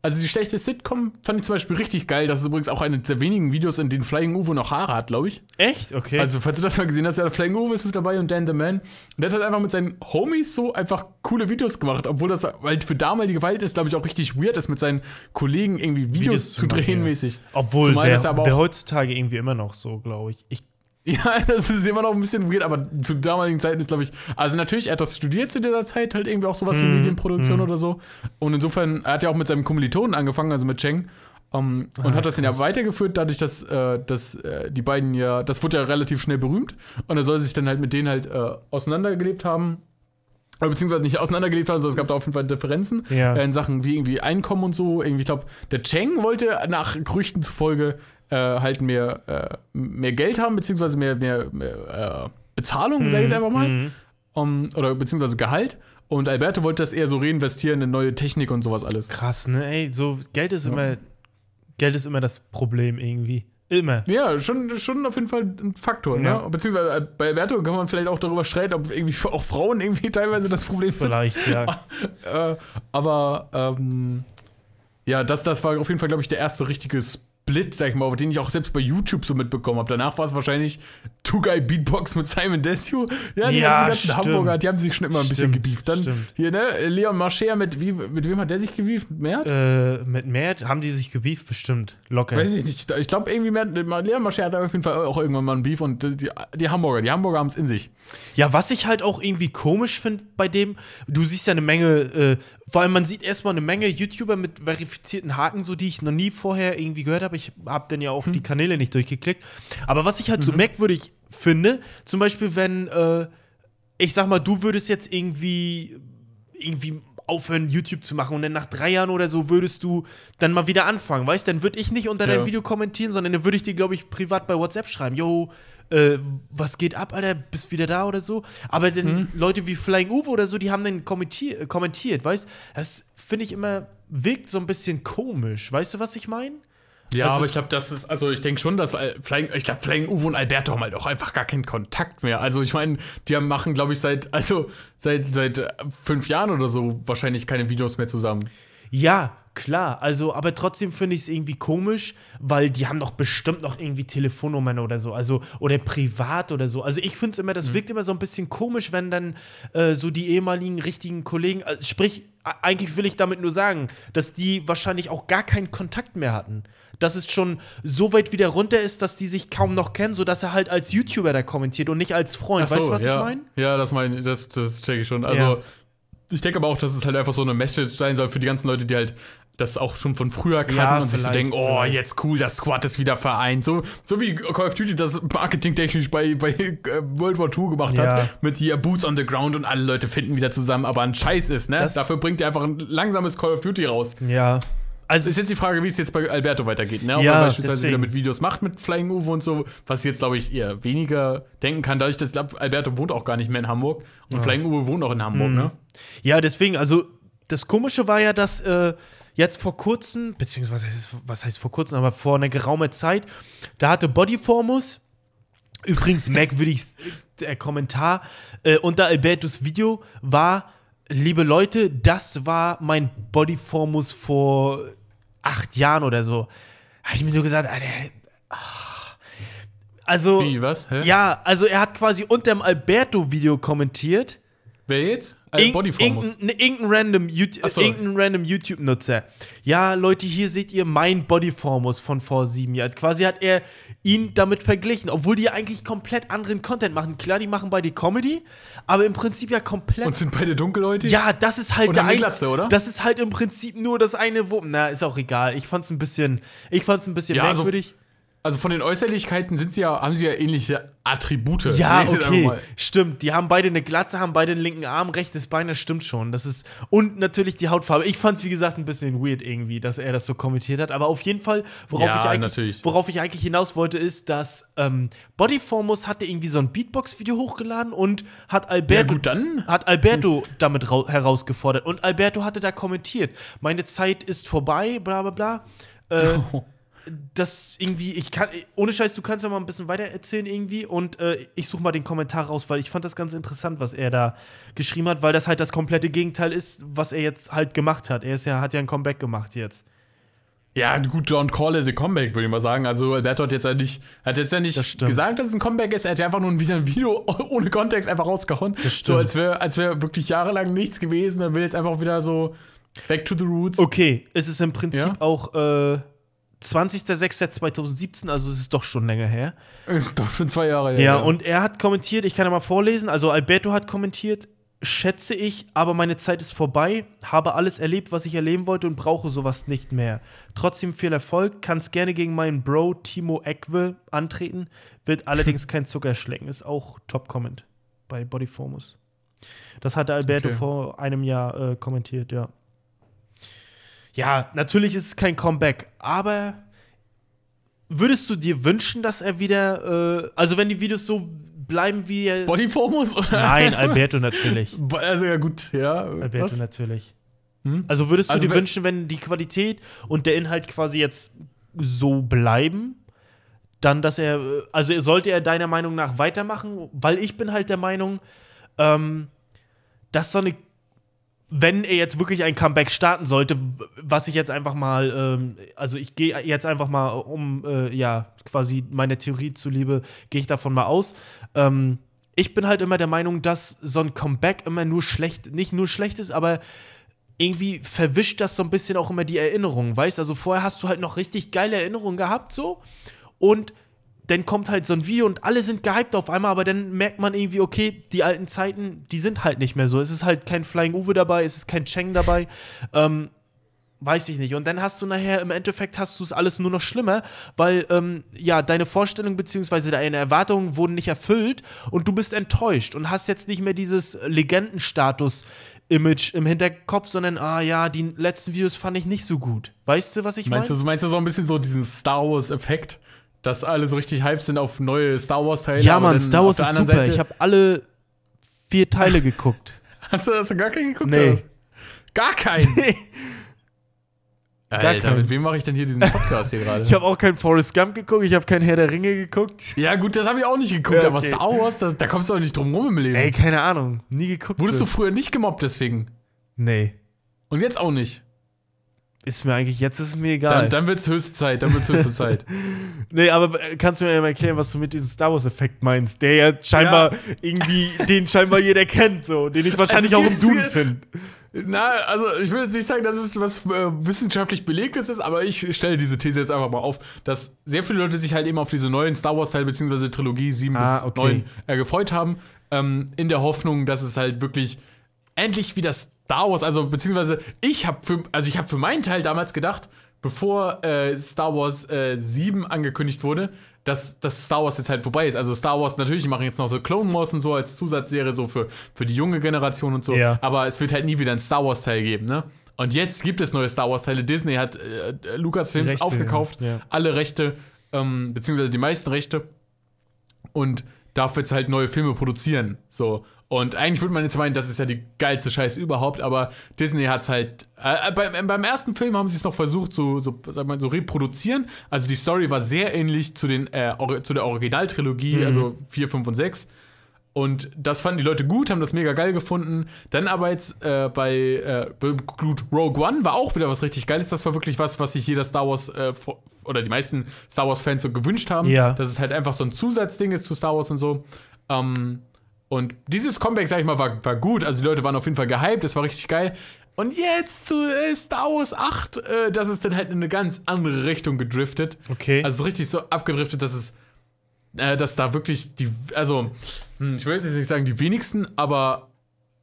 Also die schlechte Sitcom fand ich zum Beispiel richtig geil. Das ist übrigens auch eine der wenigen Videos, in denen Flying Uwe noch Haare hat, glaube ich. Echt? Okay. Also, falls du das mal gesehen hast, ja, Flying Uwe ist mit dabei und Dan the Man. Und der hat halt einfach mit seinen Homies so einfach coole Videos gemacht, obwohl das halt für damalige Verhältnisse, glaube ich, auch richtig weird ist, mit seinen Kollegen irgendwie Videos, Videos zu drehen ja. mäßig. Obwohl, das wäre wär heutzutage irgendwie immer noch so, glaube ich. ich. Ja, das ist immer noch ein bisschen weird, aber zu damaligen Zeiten ist, glaube ich, also natürlich, er hat das studiert zu dieser Zeit, halt irgendwie auch sowas wie Mhm, Medienproduktion oder so. Und insofern, er hat ja auch mit seinem Kommilitonen angefangen, also mit Cheng. ähm, und Ah, hat das dann ja weitergeführt, dadurch, dass, äh, dass äh, die beiden ja, das wurde ja relativ schnell berühmt. Und er soll sich dann halt mit denen halt äh, auseinandergelebt haben. Äh, Beziehungsweise nicht auseinandergelebt haben, sondern es gab da auf jeden Fall Differenzen Ja. äh, in Sachen wie irgendwie Einkommen und so. Irgendwie, ich glaube, der Cheng wollte nach Gerüchten zufolge äh, halt mehr, äh, mehr Geld haben, beziehungsweise mehr, mehr, mehr äh, Bezahlung, sag ich jetzt einfach mal. Mhm. Um, oder beziehungsweise Gehalt. Und Alberto wollte das eher so reinvestieren in neue Technik und sowas alles. Krass, ne? Ey, so Geld ist immer Geld ist immer das Problem irgendwie. Immer. Ja, schon, schon auf jeden Fall ein Faktor, Ja. ne? Beziehungsweise äh, bei Alberto kann man vielleicht auch darüber streiten, ob irgendwie auch Frauen irgendwie teilweise das Problem sind. Vielleicht, ja. Äh, aber ähm, ja, das, das war auf jeden Fall, glaube ich, der erste richtige Split, sag ich mal, den ich auch selbst bei YouTube so mitbekommen habe. Danach war es wahrscheinlich Two Guy Beatbox mit Simon Desue. Ja, die Ja, ganzen stimmt. Hamburger, die haben sich schon immer ein bisschen gebieft. Dann stimmt. hier, ne, Leon Marcher mit, wie, mit wem hat der sich gebieft? Mert? Äh, mit Matt haben die sich gebieft, bestimmt. Locker. Weiß ich nicht. Ich glaube irgendwie, Mert, Leon Marcher hat auf jeden Fall auch irgendwann mal einen Beef und die, die Hamburger, die Hamburger haben es in sich. Ja, was ich halt auch irgendwie komisch finde bei dem, du siehst ja eine Menge, äh, vor allem man sieht erstmal eine Menge YouTuber mit verifizierten Haken, so die ich noch nie vorher irgendwie gehört habe. Ich habe dann ja auch Hm. die Kanäle nicht durchgeklickt. Aber was ich halt so merkwürdig finde, zum Beispiel, wenn, äh, ich sag mal, du würdest jetzt irgendwie, irgendwie aufhören, YouTube zu machen und dann nach drei Jahren oder so würdest du dann mal wieder anfangen, weißt Dann würde ich nicht unter Ja. dein Video kommentieren, sondern dann würde ich dir, glaube ich, privat bei WhatsApp schreiben, yo, äh, was geht ab, Alter, bist wieder da oder so. Aber dann Mhm. Leute wie Flying Uwe oder so, die haben dann kommentier äh, kommentiert, weißt Das finde ich immer, wirkt so ein bisschen komisch. Weißt du, was ich meine? Ja, Also- aber ich glaube, das ist, also ich denke schon, dass Al- Flying, ich glaube, Flying Uwe und Alberto haben halt auch einfach gar keinen Kontakt mehr. Also ich meine, die haben- machen, glaube ich, seit, also seit, seit äh, fünf Jahren oder so wahrscheinlich keine Videos mehr zusammen. Ja, klar. Also, aber trotzdem finde ich es irgendwie komisch, weil die haben doch bestimmt noch irgendwie Telefonnummern oder so. Also, oder privat oder so. Also, ich finde es immer, das wirkt immer so ein bisschen komisch, wenn dann äh, so die ehemaligen richtigen Kollegen, äh, sprich, eigentlich will ich damit nur sagen, dass die wahrscheinlich auch gar keinen Kontakt mehr hatten. Dass es schon so weit wieder runter ist, dass die sich kaum noch kennen, sodass er halt als YouTuber da kommentiert und nicht als Freund. So, weißt du, was ja. ich meine? Ja, das meine das, das check ich schon. Also Ja. Ich denke aber auch, dass es halt einfach so eine Message sein soll für die ganzen Leute, die halt das auch schon von früher kannten Ja, und sich so denken, oh, vielleicht. jetzt cool, das Squad ist wieder vereint. So, so wie Call of Duty das marketingtechnisch bei, bei äh, World War II gemacht Ja. hat, mit hier Boots on the Ground und alle Leute finden wieder zusammen, aber ein Scheiß ist, ne? Das- Dafür bringt ihr einfach ein langsames Call of Duty raus. Ja. Also, ist jetzt die Frage, wie es jetzt bei Alberto weitergeht, ne? Ob Ja, er beispielsweise deswegen. wieder mit Videos macht mit Flying Uwe und so, was jetzt, glaube ich, eher weniger denken kann. Dadurch, dass glaub, Alberto wohnt auch gar nicht mehr in Hamburg und Flying Uwe wohnt auch in Hamburg, ne? Ja, deswegen, also das Komische war ja, dass äh, jetzt vor kurzem, beziehungsweise was heißt vor kurzem, aber vor einer geraumen Zeit, da hatte Bodyformus, übrigens merkwürdig der Kommentar, äh, unter Albertos Video war, liebe Leute, das war mein Bodyformus vor acht Jahren oder so. Habe ich mir nur gesagt, Alter, ah. also, Wie, was? Hä? ja, also er hat quasi unter dem Alberto-Video kommentiert, Wer jetzt? Äh, Bodyformus. Irgendein, ne, irgendein random, so. random YouTube-Nutzer. Ja, Leute, hier seht ihr mein Bodyformus von vor sieben Jahren. Quasi hat er ihn damit verglichen, obwohl die ja eigentlich komplett anderen Content machen. Klar, die machen beide Comedy, aber im Prinzip ja komplett. Und sind beide dunkelhäutig? ja, das ist halt Und der eine Glatze, oder? Das ist halt im Prinzip nur das eine, wo. Na, ist auch egal. Ich fand's ein bisschen. Ich fand's ein bisschen Ja, also- merkwürdig. Also von den Äußerlichkeiten sind sie ja, haben sie ja ähnliche Attribute. Ja, jetzt okay, stimmt. Die haben beide eine Glatze, haben beide einen linken Arm, rechtes Bein, das stimmt schon. Das ist und natürlich die Hautfarbe. Ich fand es wie gesagt ein bisschen weird irgendwie, dass er das so kommentiert hat. Aber auf jeden Fall, worauf, Ja, ich, eigentlich, natürlich. worauf ich eigentlich hinaus wollte, ist, dass ähm, Bodyformus hatte irgendwie so ein Beatbox-Video hochgeladen und hat Ja, Alberto gut, dann. hat Alberto damit rau- herausgefordert und Alberto hatte da kommentiert. Meine Zeit ist vorbei, bla bla bla. Äh, das irgendwie, ich kann, ohne Scheiß, du kannst ja mal ein bisschen weiter erzählen irgendwie und äh, ich suche mal den Kommentar raus, weil ich fand das ganz interessant, was er da geschrieben hat, weil das halt das komplette Gegenteil ist, was er jetzt halt gemacht hat. Er ist ja, hat ja ein Comeback gemacht jetzt. Ja, gut, don't call it a comeback, würde ich mal sagen. Also Alberto hat jetzt ja nicht, hat jetzt ja Das nicht stimmt. gesagt, dass es ein Comeback ist. Er hat ja einfach nur wieder ein Video ohne Kontext einfach rausgehauen. So als wäre als wär wirklich jahrelang nichts gewesen. Er will jetzt einfach wieder so back to the roots. Okay, es ist im Prinzip Ja? auch äh, 20.06.2017, also es ist doch schon länger her. Doch schon zwei Jahre her. Ja, und er hat kommentiert, ich kann ja mal vorlesen, also Alberto hat kommentiert, schätze ich, aber meine Zeit ist vorbei, habe alles erlebt, was ich erleben wollte und brauche sowas nicht mehr. Trotzdem viel Erfolg, kannst gerne gegen meinen Bro Timo Ekwe antreten, wird allerdings kein Zucker schlecken, ist auch Top-Comment bei Bodyformus. Das hatte Alberto Okay. vor einem Jahr äh, kommentiert, ja. Ja, natürlich ist es kein Comeback, aber würdest du dir wünschen, dass er wieder, äh, also wenn die Videos so bleiben wie er. Bodyformus? Oder? Nein, Alberto natürlich. Also ja gut, ja. Alberto Was? natürlich. Hm? Also würdest du Also dir wünschen, wenn die Qualität und der Inhalt quasi jetzt so bleiben, dann, dass er, also sollte er deiner Meinung nach weitermachen? Weil ich bin halt der Meinung, ähm, dass so eine wenn er jetzt wirklich ein Comeback starten sollte, was ich jetzt einfach mal, ähm, also ich gehe jetzt einfach mal um, äh, ja, quasi meine Theorie zuliebe, gehe ich davon mal aus. Ähm, ich bin halt immer der Meinung, dass so ein Comeback immer nur schlecht, nicht nur schlecht ist, aber irgendwie verwischt das so ein bisschen auch immer die Erinnerungen, weißt? Also vorher hast du halt noch richtig geile Erinnerungen gehabt, so. Und dann kommt halt so ein Video und alle sind gehypt auf einmal, aber dann merkt man irgendwie, okay, die alten Zeiten, die sind halt nicht mehr so. Es ist halt kein Flying Uwe dabei, es ist kein Cheng dabei. Ähm, weiß ich nicht. Und dann hast du nachher, im Endeffekt hast du es alles nur noch schlimmer, weil, ähm, ja, deine Vorstellungen bzw. deine Erwartungen wurden nicht erfüllt und du bist enttäuscht und hast jetzt nicht mehr dieses Legendenstatus Image im Hinterkopf, sondern, ah ja, die letzten Videos fand ich nicht so gut. Weißt du, was ich meine? Meinst du, meinst du so ein bisschen so diesen Star Wars-Effekt, dass alle so richtig hyped sind auf neue Star Wars-Teile? Ja, aber Mann, Star Wars ist super. Seite- Ich habe alle vier Teile geguckt. Hast du, hast du gar keinen geguckt? Nee. Gar keinen? Alter, keinen. mit wem mache ich denn hier diesen Podcast hier gerade? Ich habe auch kein Forrest Gump geguckt, ich habe kein Herr der Ringe geguckt. Ja, gut, das habe ich auch nicht geguckt, Ja, aber okay. Star Wars, das, da kommst du auch nicht drum rum im Leben. Ey, keine Ahnung. Nie geguckt. Wurdest du so. früher nicht gemobbt deswegen? Nee. Und jetzt auch nicht. Ist mir eigentlich, jetzt ist es mir Dann, egal. dann wird's höchste Zeit, dann wird's höchste Zeit. nee, aber äh, kannst du mir mal erklären, was du mit diesem Star Wars-Effekt meinst? Der ja scheinbar irgendwie, den scheinbar jeder kennt, so. Den ich wahrscheinlich Also auch im Duden finde. Na, also ich will jetzt nicht sagen, dass es was äh, wissenschaftlich belegtes ist, aber ich stelle diese These jetzt einfach mal auf, dass sehr viele Leute sich halt eben auf diese neuen Star Wars-Teile bzw. Trilogie 7 Ah, bis okay. 9 äh, gefreut haben, ähm, in der Hoffnung, dass es halt wirklich endlich wieder Star Wars, also beziehungsweise ich habe für, also ich habe für meinen Teil damals gedacht, bevor äh, Star Wars äh, 7 angekündigt wurde, dass, dass Star Wars jetzt halt vorbei ist. Also Star Wars, natürlich, die machen jetzt noch so Clone Wars und so als Zusatzserie so für, für die junge Generation und so. Ja. Aber es wird halt nie wieder einen Star Wars Teil geben, ne? Und jetzt gibt es neue Star Wars Teile. Disney hat äh, äh, Lucasfilms Rechte, aufgekauft. Ja. alle Rechte, ähm, beziehungsweise die meisten Rechte. Und darf jetzt halt neue Filme produzieren. So. Und eigentlich würde man jetzt meinen, das ist ja die geilste Scheiße überhaupt, aber Disney hat es halt. Äh, beim, beim ersten Film haben sie es noch versucht, so, so, sag mal, so reproduzieren. Also die Story war sehr ähnlich zu, den, äh, zu der Originaltrilogie, also 4, 5 und 6. Und das fanden die Leute gut, haben das mega geil gefunden. Dann aber jetzt äh, bei äh, gut, Rogue One war auch wieder was richtig Geiles. Das war wirklich was, was sich jeder Star Wars äh, oder die meisten Star Wars-Fans so gewünscht haben. Ja. Dass es halt einfach so ein Zusatzding ist zu Star Wars und so. Ähm, und dieses Comeback, sag ich mal, war, war gut. Also die Leute waren auf jeden Fall gehypt, das war richtig geil. Und jetzt zu äh, Star Wars 8, äh, das ist dann halt in eine ganz andere Richtung gedriftet. Okay. Also so richtig so abgedriftet, dass es, äh, dass da wirklich die, also, hm, ich will jetzt nicht sagen die wenigsten, aber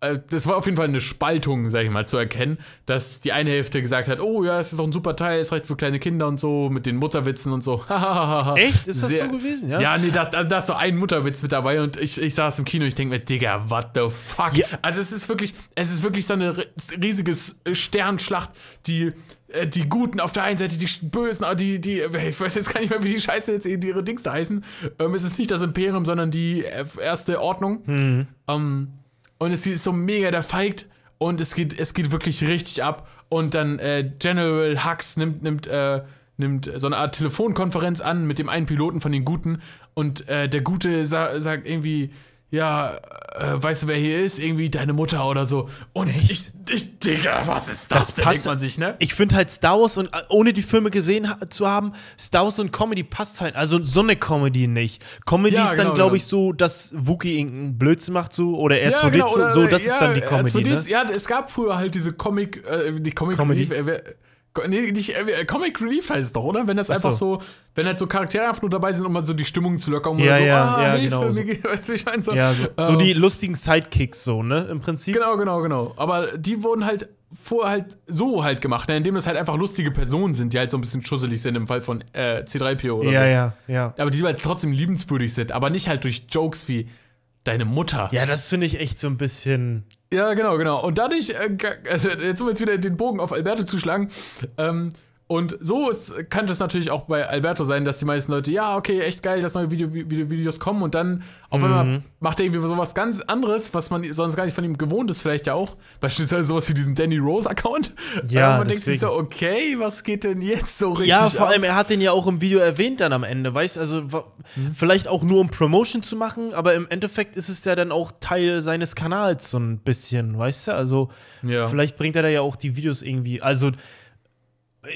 das war auf jeden Fall eine Spaltung, sag ich mal, zu erkennen, dass die eine Hälfte gesagt hat, oh ja, es ist doch ein super Teil, es reicht für kleine Kinder und so, mit den Mutterwitzen und so. Echt? Ist das Sehr- so gewesen, ja? Ja, nee, da, da, da ist so ein Mutterwitz mit dabei und ich, ich saß im Kino, ich denke mir, Digga, what the fuck? Ja. Also es ist wirklich, es ist wirklich so eine ri- riesige Sternschlacht, die äh, die Guten auf der einen Seite, die Bösen, äh, die, die, ich weiß jetzt gar nicht mehr, wie die Scheiße jetzt ihre Dings da heißen. Ähm, es ist nicht das Imperium, sondern die äh, erste Ordnung. Ähm, und es ist so mega der Fight und es geht, es geht wirklich richtig ab. Und dann äh, General Hux nimmt, nimmt, äh, nimmt so eine Art Telefonkonferenz an mit dem einen Piloten von den Guten und äh, der Gute sa sagt irgendwie, ja, äh, weißt du, wer hier ist? Irgendwie deine Mutter oder so. Und ich, ich, Digga, was ist das, Das denn, passt- denkt man sich, ne? Ich finde halt Star Wars und äh, ohne die Filme gesehen ha zu haben, Star Wars und Comedy passt halt. Also so eine Comedy nicht. Comedy Ja, ist dann, genau, glaube genau. ich, so, dass Wookie irgendeinen Blödsinn macht so oder R2D2, Ja, genau, so, das ja, ist dann die Comedy, R2D2, ne? Ja, es gab früher halt diese Comic, äh, die Comic Comedy? Äh, nee, nicht, äh, Comic Relief heißt es doch, oder? Wenn das Ach einfach so. wenn halt so Charaktere einfach nur dabei sind, um mal so die Stimmung zu lockern, Ja, oder so, ja, ah, ja, Hilfe, genau so. geht, weißt du, wie ich meine? So, Ja, so, so ähm, die lustigen Sidekicks so, ne? Im Prinzip. Genau, genau, genau. Aber die wurden halt vorher halt so halt gemacht, ne? indem das halt einfach lustige Personen sind, die halt so ein bisschen schusselig sind im Fall von äh, C3PO oder Ja, so. ja, ja. Aber die halt trotzdem liebenswürdig sind, aber nicht halt durch Jokes wie deine Mutter. Ja, das finde ich echt so ein bisschen. Ja, genau, genau. Und dadurch, äh, also jetzt um jetzt wieder den Bogen auf Alberto zu schlagen, ähm, Und so ist, kann das natürlich auch bei Alberto sein, dass die meisten Leute, ja, okay, echt geil, dass neue Video, Video, Videos kommen und dann auf Mhm. einmal macht er irgendwie sowas ganz anderes, was man sonst gar nicht von ihm gewohnt ist, vielleicht ja auch. Beispielsweise sowas wie diesen Danny Rose-Account. Ja, Und man denkt sich deswegen. so, okay, was geht denn jetzt so richtig Ja, vor ab? allem, er hat den ja auch im Video erwähnt dann am Ende, weißt also wa- Mhm. vielleicht auch nur um Promotion zu machen, aber im Endeffekt ist es ja dann auch Teil seines Kanals so ein bisschen, weißt du? Also Ja. vielleicht bringt er da ja auch die Videos irgendwie, also äh,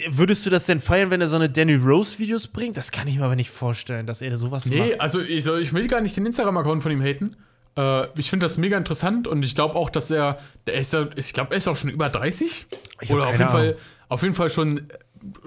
würdest du das denn feiern, wenn er so eine Danny Rose Videos bringt? Das kann ich mir aber nicht vorstellen, dass er sowas Nee, macht. also ich, soll- ich will gar nicht den Instagram-Account von ihm haten. Äh, ich finde das mega interessant und ich glaube auch, dass er, der ist ja, ich glaube, er ist auch schon über 30. Ich Oder auf jeden, Fall, auf jeden Fall schon,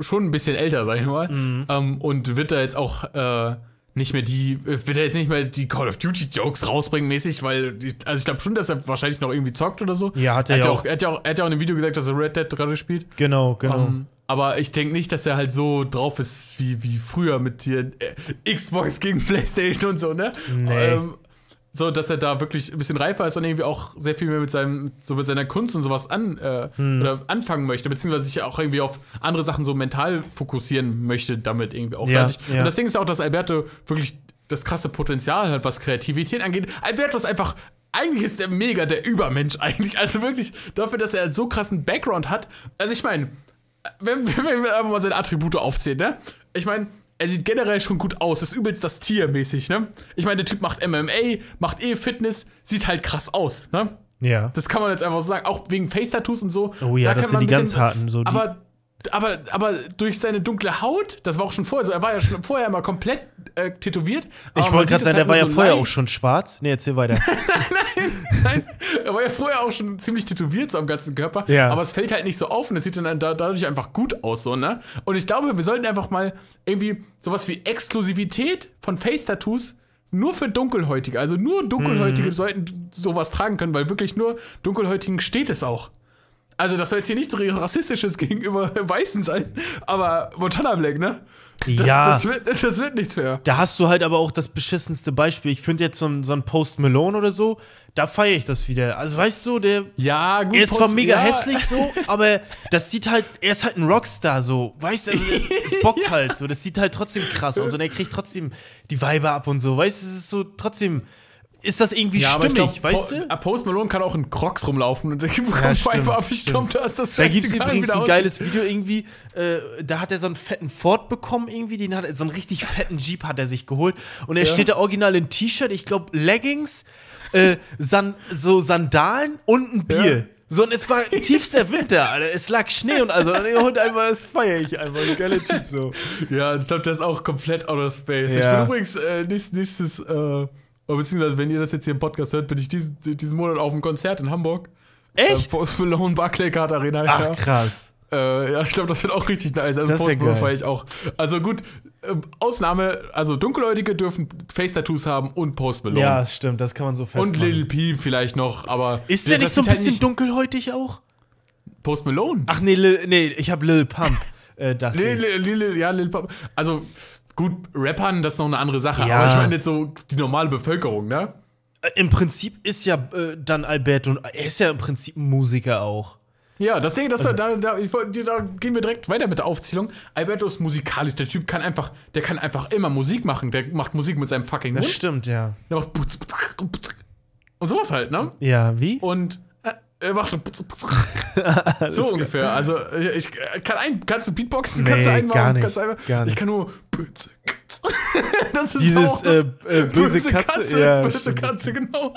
schon ein bisschen älter, sag ich mal. Mhm. Ähm, und wird da jetzt auch äh, nicht mehr die, wird er jetzt nicht mehr die Call of Duty Jokes rausbringen mäßig, weil, also ich glaube schon, dass er wahrscheinlich noch irgendwie zockt oder so. Ja, hat er hat ja ja auch. auch. Er hat ja auch, er hat ja auch in einem Video gesagt, dass er Red Dead gerade spielt. Genau, genau. Ähm, aber ich denke nicht, dass er halt so drauf ist wie, wie früher mit hier äh, Xbox gegen Playstation und so, ne? Nee. Ähm, so, dass er da wirklich ein bisschen reifer ist und irgendwie auch sehr viel mehr mit seinem, so mit seiner Kunst und sowas an, äh, Hm. oder anfangen möchte, beziehungsweise sich auch irgendwie auf andere Sachen so mental fokussieren möchte, damit irgendwie auch. Ja, ja. Und das Ding ist auch, dass Alberto wirklich das krasse Potenzial hat, was Kreativität angeht. Alberto ist einfach. Eigentlich ist der mega der Übermensch eigentlich. Also wirklich dafür, dass er so krassen Background hat. Also ich meine, wenn, wenn wir einfach mal seine Attribute aufzählen, ne? Ich meine, er sieht generell schon gut aus, ist übelst das Tier mäßig, ne? Ich meine, der Typ macht MMA, macht eh Fitness, sieht halt krass aus, ne? ja. Das kann man jetzt einfach so sagen, auch wegen Face-Tattoos und so. Oh ja, Da das kann sind man die ganz harten. So die, Aber, aber, aber durch seine dunkle Haut, das war auch schon vorher so, er war ja schon vorher immer komplett äh, tätowiert. ich wollte gerade sagen, der halt war nur ja so vorher leicht. auch schon schwarz. Nee, erzähl weiter. Nein, er war ja vorher auch schon ziemlich tätowiert so am ganzen Körper. Ja. Aber es fällt halt nicht so auf und es sieht dann da, dadurch einfach gut aus, so, ne? Und ich glaube, wir sollten einfach mal irgendwie sowas wie Exklusivität von Face-Tattoos nur für Dunkelhäutige, also nur Dunkelhäutige Mhm. sollten sowas tragen können, weil wirklich nur Dunkelhäutigen steht es auch. Also, das soll jetzt hier nichts rassistisches gegenüber Weißen sein, aber Montana Black, ne? Das, Ja. das, wird, das wird nichts mehr. Da hast du halt aber auch das beschissenste Beispiel. Ich finde jetzt so ein, so ein Post Malone oder so, da feiere ich das wieder. Also weißt du, der Ja, gut. er ist zwar mega ja. hässlich so, aber das sieht halt, er ist halt ein Rockstar so, weißt du, also, es bockt halt so, das sieht halt trotzdem krass aus und er kriegt trotzdem die Weiber ab und so, weißt du, es ist so trotzdem, ist das irgendwie Ja, ich stimmig, glaub, weißt du? äh, Post Malone kann auch in Crocs rumlaufen und der bekommt Ja, stimmt, Pfeife ab. Ich glaube, da ist das Da gibt es übrigens der ein geiles Video irgendwie, äh, da hat er so einen fetten Ford bekommen irgendwie, den hat er, so einen richtig fetten Jeep hat er sich geholt und er Ja. steht da original in T-Shirt, ich glaube Leggings, äh, San so Sandalen und ein Bier. Ja. So, und es war tiefster Winter, Alter. Es lag Schnee und also, und einfach, das feiere ich einfach. Ein geiler Typ so. Ja, ich glaube, der ist auch komplett out of space. Ich Ja. bin übrigens äh, nächstes, nächstes äh, beziehungsweise wenn ihr das jetzt hier im Podcast hört, bin ich diesen, diesen Monat auf einem Konzert in Hamburg. Echt? Äh, Post Malone, Barclaycard Arena. Ach, ja. krass. Äh, ja, ich glaube, das wird auch richtig nice. Also Das Post Malone feiere ich auch. Also gut, äh, Ausnahme, also Dunkelhäutige dürfen Face-Tattoos haben und Post Malone. Ja, stimmt, das kann man so und festmachen. Lil Peep vielleicht noch, aber Ist der das nicht so ein bisschen nicht- dunkelhäutig auch? Post Malone? Ach nee, Lil, nee, ich habe Lil Pump. Äh, dachte Lil. Lil, Lil, ja, Lil Pump. Also, gut, Rappern, das ist noch eine andere Sache. Ja. Aber ich meine jetzt so die normale Bevölkerung, ne? Äh, Im Prinzip ist ja äh, dann Alberto, er ist ja im Prinzip ein Musiker auch. Ja, das Ding, das, Also da, da, ich, da gehen wir direkt weiter mit der Aufzählung. Alberto ist musikalisch. Der Typ kann einfach, der kann einfach immer Musik machen. Der macht Musik mit seinem fucking Das Mund. stimmt, ja. Der macht putz, putz, putz. und sowas halt, ne? Ja, wie? Und er macht so ungefähr. Also äh, ich äh, kann ein, kannst du Beatboxen? Nee, kannst du einmal, gar nicht, Kannst du einfach, gar nicht. Ich kann nur böse Katze. das ist Dieses äh, äh, böse, Katze. ja, böse. Katze, genau.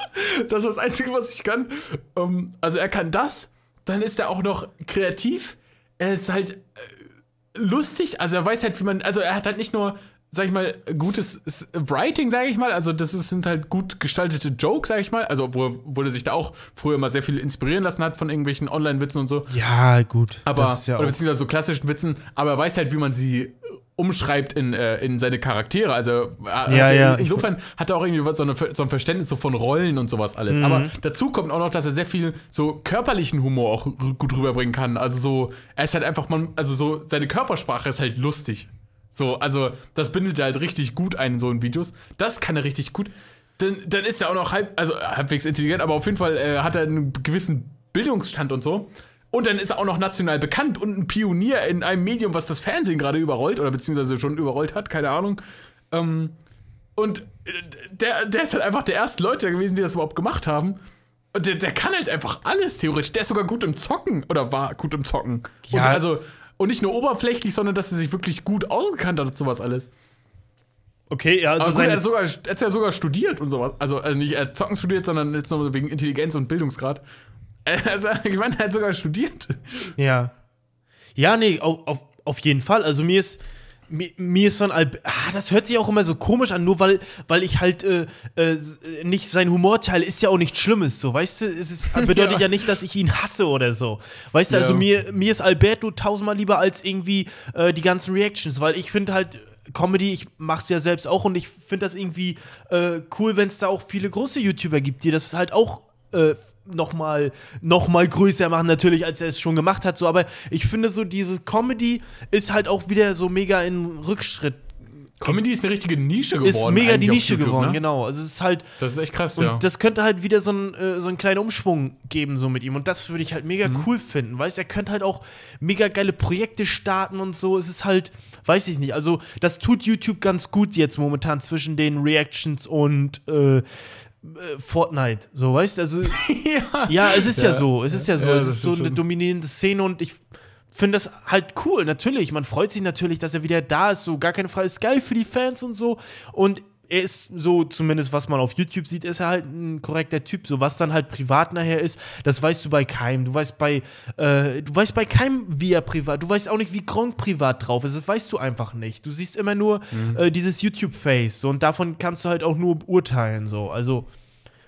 Das ist das Einzige, was ich kann. Ähm, also er kann das, dann ist er auch noch kreativ. Er ist halt äh, lustig, also er weiß halt, wie man, also er hat halt nicht nur, sag ich mal, gutes Writing, sag ich mal, also das sind halt gut gestaltete Jokes, sag ich mal, also obwohl, obwohl er sich da auch früher immer sehr viel inspirieren lassen hat von irgendwelchen Online-Witzen und so. Ja, gut. Aber, ja oder beziehungsweise so klassischen Witzen, aber er weiß halt, wie man sie äh, umschreibt in, äh, in seine Charaktere. Also äh, Ja, hat ja, insofern hat er auch irgendwie so, eine, so ein Verständnis so von Rollen und sowas alles. Mhm. Aber dazu kommt auch noch, dass er sehr viel so körperlichen Humor auch gut rüberbringen kann. Also so, er ist halt einfach, man, also so, seine Körpersprache ist halt lustig. So, also das bindet er halt richtig gut ein in so in Videos. Das kann er richtig gut. Dann, dann ist er auch noch halb, also halbwegs intelligent, aber auf jeden Fall äh, hat er einen gewissen Bildungsstand und so. Und dann ist er auch noch national bekannt und ein Pionier in einem Medium, was das Fernsehen gerade überrollt oder beziehungsweise schon überrollt hat, keine Ahnung. Ähm, und äh, der, der ist halt einfach der erste Leute gewesen, die das überhaupt gemacht haben. Und der, der kann halt einfach alles theoretisch. Der ist sogar gut im Zocken oder war gut im Zocken. Ja. Und also und nicht nur oberflächlich, sondern dass er sich wirklich gut ausgekannt hat und sowas alles. Okay, ja, also Aber gut, er hat, sogar, er hat ja sogar studiert und sowas. Also, also nicht er Zocken studiert, sondern jetzt noch wegen Intelligenz und Bildungsgrad. Also, ich meine, er hat sogar studiert. Ja. Ja, nee, auf, auf, auf jeden Fall. Also mir ist. Mir, mir ist so ein Alb ah, das hört sich auch immer so komisch an, nur weil, weil ich halt äh, äh, nicht sein Humor teile, ist ja auch nichts Schlimmes, so, weißt du? Es ist, bedeutet ja. Ja. nicht, dass ich ihn hasse oder so. Weißt du, Ja. also mir, mir ist Alberto tausendmal lieber als irgendwie äh, die ganzen Reactions, weil ich finde halt Comedy, ich mach's ja selbst auch und ich finde das irgendwie äh, cool, wenn es da auch viele große YouTuber gibt, die das halt auch äh, noch mal, noch mal größer machen, natürlich, als er es schon gemacht hat. So, aber ich finde so, diese Comedy ist halt auch wieder so mega in Rückschritt. Comedy ist eine richtige Nische Ist geworden. mega die Nische YouTube, geworden, ne? genau. Also es ist halt. Das ist echt krass, Und ja. das könnte halt wieder so, ein, äh, so einen kleinen Umschwung geben, so mit ihm. Und das würde ich halt mega Mhm. cool finden. Weißt du, er könnte halt auch mega geile Projekte starten und so. Es ist halt, weiß ich nicht. Also, das tut YouTube ganz gut jetzt momentan zwischen den Reactions und äh, Fortnite. So, weißt du? Also, ja. ja, es ist ja, Ja. so. Es ist ja so. Ja, es ist so eine schon. dominierende Szene und ich finde das halt cool. Natürlich, man freut sich natürlich, dass er wieder da ist. So, gar keine Frage. Ist geil für die Fans und so. Und er ist so, zumindest was man auf YouTube sieht, ist er halt ein korrekter Typ. So, was dann halt privat nachher ist, das weißt du bei keinem. Du weißt bei, äh, du weißt bei keinem, wie er privat, du weißt auch nicht, wie Gronk privat drauf ist. Das weißt du einfach nicht. Du siehst immer nur Mhm. äh, dieses YouTube-Face. So, und davon kannst du halt auch nur urteilen. So, also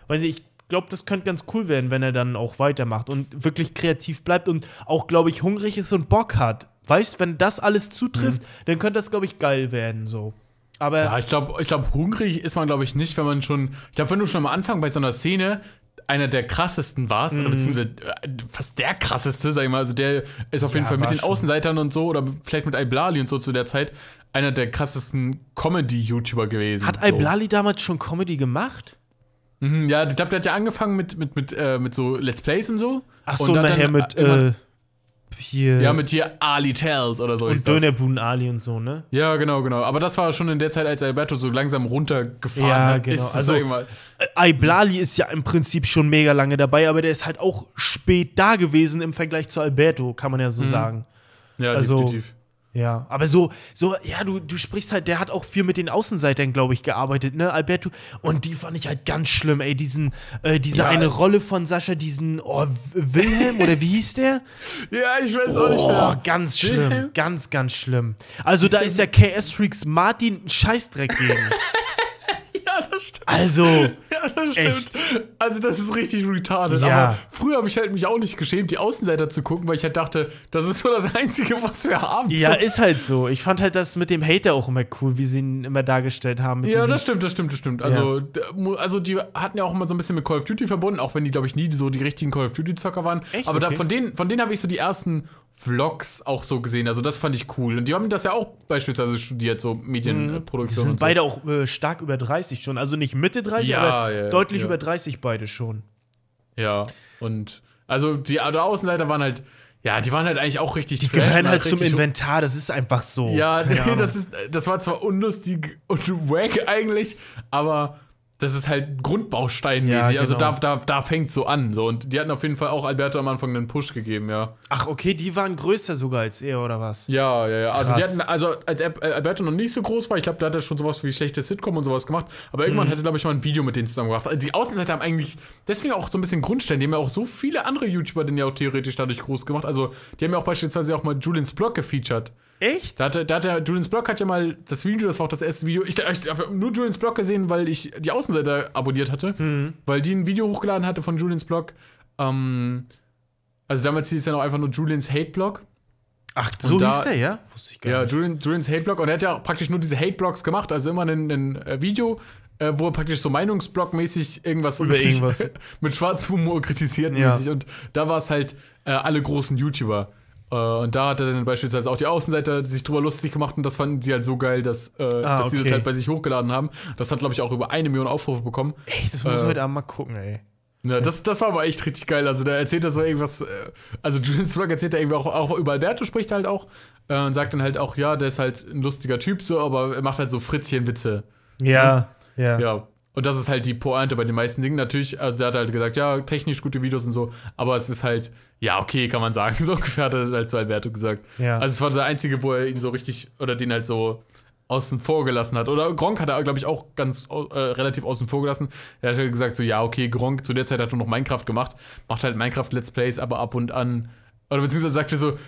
weiß ich, ich glaube, das könnte ganz cool werden, wenn er dann auch weitermacht und wirklich kreativ bleibt und auch, glaube ich, hungrig ist und Bock hat. Weißt, wenn das alles zutrifft, dann könnte das, glaube ich, geil werden, so. Aber Ja, ich glaube, ich glaub, hungrig ist man, glaube ich, nicht, wenn man schon. Ich glaube, wenn du schon am Anfang bei so einer Szene einer der krassesten warst, oder beziehungsweise äh, fast der krasseste, sag ich mal, also der ist auf jeden Ja, Fall mit den schon. Außenseitern und so, oder vielleicht mit Iblali und so zu der Zeit, einer der krassesten Comedy-YouTuber gewesen. hat so. Iblali damals schon Comedy gemacht? Mhm, ja, ich glaube, der hat ja angefangen mit, mit, mit, äh, mit so Let's Plays und so. Ach Und so, dann- nachher dann, mit, äh, hier. Ja, mit hier Ali Tells oder so. und. Dönerbuden Ali und so, ne? Ja, genau, genau. Aber das war schon in der Zeit, als Alberto so langsam runtergefahren Ja, hat. genau. Ist, Also- mal, Äh, Iblali ist ja im Prinzip schon mega lange dabei, aber der ist halt auch spät da gewesen im Vergleich zu Alberto, kann man ja so sagen. ja, also- definitiv. Ja, aber so, so, ja, du, du sprichst halt, der hat auch viel mit den Außenseitern, glaube ich, gearbeitet, ne, Alberto. Und die fand ich halt ganz schlimm, ey, diesen, äh, diese Ja. eine Rolle von Sascha, diesen, oh, Wilhelm, oder wie hieß der? Ja, ich weiß auch nicht Oh, mehr. ganz Wilhelm? schlimm, ganz, ganz schlimm. Also da der- ist ja KS-Freaks Martin ein Scheißdreck gegen. Ja, stimmt. Also, Ja, das stimmt. Echt? Also, das ist richtig retarded. Ja. Aber früher habe ich halt mich auch nicht geschämt, die Außenseiter zu gucken, weil ich halt dachte, das ist so das Einzige, was wir haben. ja, so. ist halt so. Ich fand halt das mit dem Hater auch immer cool, wie sie ihn immer dargestellt haben. Ja, das stimmt, das stimmt, das stimmt. Also, mu- also die hatten ja auch immer so ein bisschen mit Call of Duty verbunden, auch wenn die, glaube ich, nie so die richtigen Call of Duty-Zocker waren. Echt? Aber da, Okay. von denen, von denen habe ich so die ersten Vlogs auch so gesehen. Also, das fand ich cool. Und die haben das ja auch beispielsweise studiert, so Mhm. Die Medienproduktion. sind und so. beide auch äh, stark über 30 schon. Also nicht Mitte 30, Ja, aber ja, deutlich ja. über 30 beide schon. Ja, und also die also Außenseiter waren halt, ja, die waren halt eigentlich auch richtig Die gehören und halt zum Inventar, das ist einfach so. Ja, das, ist, das war zwar unlustig und wack eigentlich, aber das ist halt Grundbausteinmäßig. Ja, Also genau. da, da, da fängt so an. So. Und die hatten auf jeden Fall auch Alberto am Anfang einen Push gegeben, ja. Ach, okay, die waren größer sogar als er, oder was? Ja, ja, ja. Also die hatten, also als Al- Alberto noch nicht so groß war, ich glaube, da hat er schon sowas wie schlechte Sitcom und sowas gemacht. Aber Mhm. irgendwann hat er, glaube ich, mal ein Video mit denen zusammen gemacht. Also die Außenseiter haben eigentlich deswegen auch so ein bisschen Grundstein. Die haben ja auch so viele andere YouTuber, den ja auch theoretisch dadurch groß gemacht. Also die haben ja auch beispielsweise auch mal Julians Blog gefeatured. Echt? Da hat, da hat der Julians Blog hat ja mal das Video, das war auch das erste Video. Ich, ich habe nur Julians Blog gesehen, weil ich die Außenseiter abonniert hatte, Mhm. weil die ein Video hochgeladen hatte von Julians Blog. Ähm, also damals hieß es ja noch einfach nur Julians Hate Blog. Ach, so Und da- hieß der, ja? Wusste ich gar Ja, nicht. Julian, Julians Hate Blog. Und er hat ja praktisch nur diese Hate Blogs gemacht, also immer ein, ein äh, Video, äh, wo er praktisch so Meinungsblog-mäßig irgendwas irgendwas. mit schwarzem Humor kritisiert Ja. mäßig. Und da war es halt äh, alle großen YouTuber. Äh, und da hat er dann beispielsweise auch die Außenseiter sich drüber lustig gemacht und das fanden sie halt so geil, dass, äh, Ah, dass die das okay. halt bei sich hochgeladen haben. Das hat, glaube ich, auch über eine Million Aufrufe bekommen. Echt, das muss ich Äh, heute Abend mal gucken, ey. Ja, das, das war aber echt richtig geil. Also, da erzählt er so irgendwas. äh, Also, Julian Sprague erzählt er irgendwie auch, auch über Alberto, spricht halt auch. Äh, und sagt dann halt auch, ja, der ist halt ein lustiger Typ, so, aber er macht halt so Fritzchen-Witze. Ja, ja. Ja. Und das ist halt die Pointe bei den meisten Dingen. Natürlich, also der hat halt gesagt, ja, technisch gute Videos und so, aber es ist halt, ja, okay, kann man sagen. So ungefähr hat er halt zu Alberto gesagt. Ja. Also es war der einzige, wo er ihn so richtig, oder den halt so außen vor gelassen hat. Oder Gronk hat er, glaube ich, auch ganz äh, relativ außen vor gelassen. Er hat halt gesagt, so, ja, okay, Gronk zu der Zeit hat er noch Minecraft gemacht, macht halt Minecraft-Let's Plays, aber ab und an, oder beziehungsweise sagte so,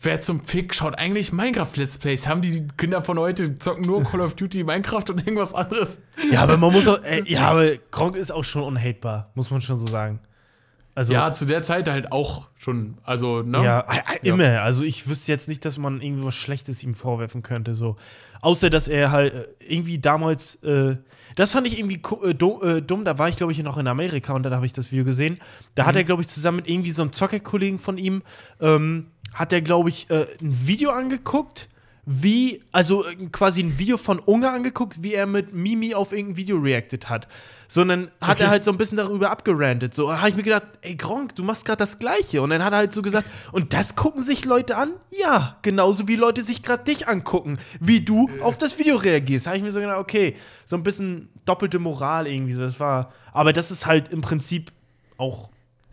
wer zum Fick schaut eigentlich Minecraft-Let's Plays? Haben die Kinder von heute zocken nur Call of Duty, Minecraft und irgendwas anderes? Ja, aber man muss auch, äh, ja, aber Gronk ist auch schon unhatebar, muss man schon so sagen. Also, Ja, zu der Zeit halt auch schon, also, ne? Ja, äh, äh, immer. Also ich wüsste jetzt nicht, dass man irgendwie was Schlechtes ihm vorwerfen könnte. So. Außer, dass er halt äh, irgendwie damals, äh, das fand ich irgendwie äh, du- dumm, da war ich, glaube ich, noch in Amerika und dann habe ich das Video gesehen. Da hat er, glaube ich, zusammen mit irgendwie so einem Zockerkollegen von ihm, ähm, hat er, glaube ich, äh, ein Video angeguckt, wie, also äh, quasi ein Video von Unge angeguckt, wie er mit Mimi auf irgendein Video reacted hat. Sondern hat Okay. er halt so ein bisschen darüber abgerantet. So, habe ich mir gedacht, ey Gronk, du machst gerade das Gleiche. Und dann hat er halt so gesagt, und das gucken sich Leute an? Ja, genauso wie Leute sich gerade dich angucken, wie du auf das Video reagierst. Da habe ich mir so gedacht, okay, so ein bisschen doppelte Moral irgendwie. Das war, aber das ist halt im Prinzip auch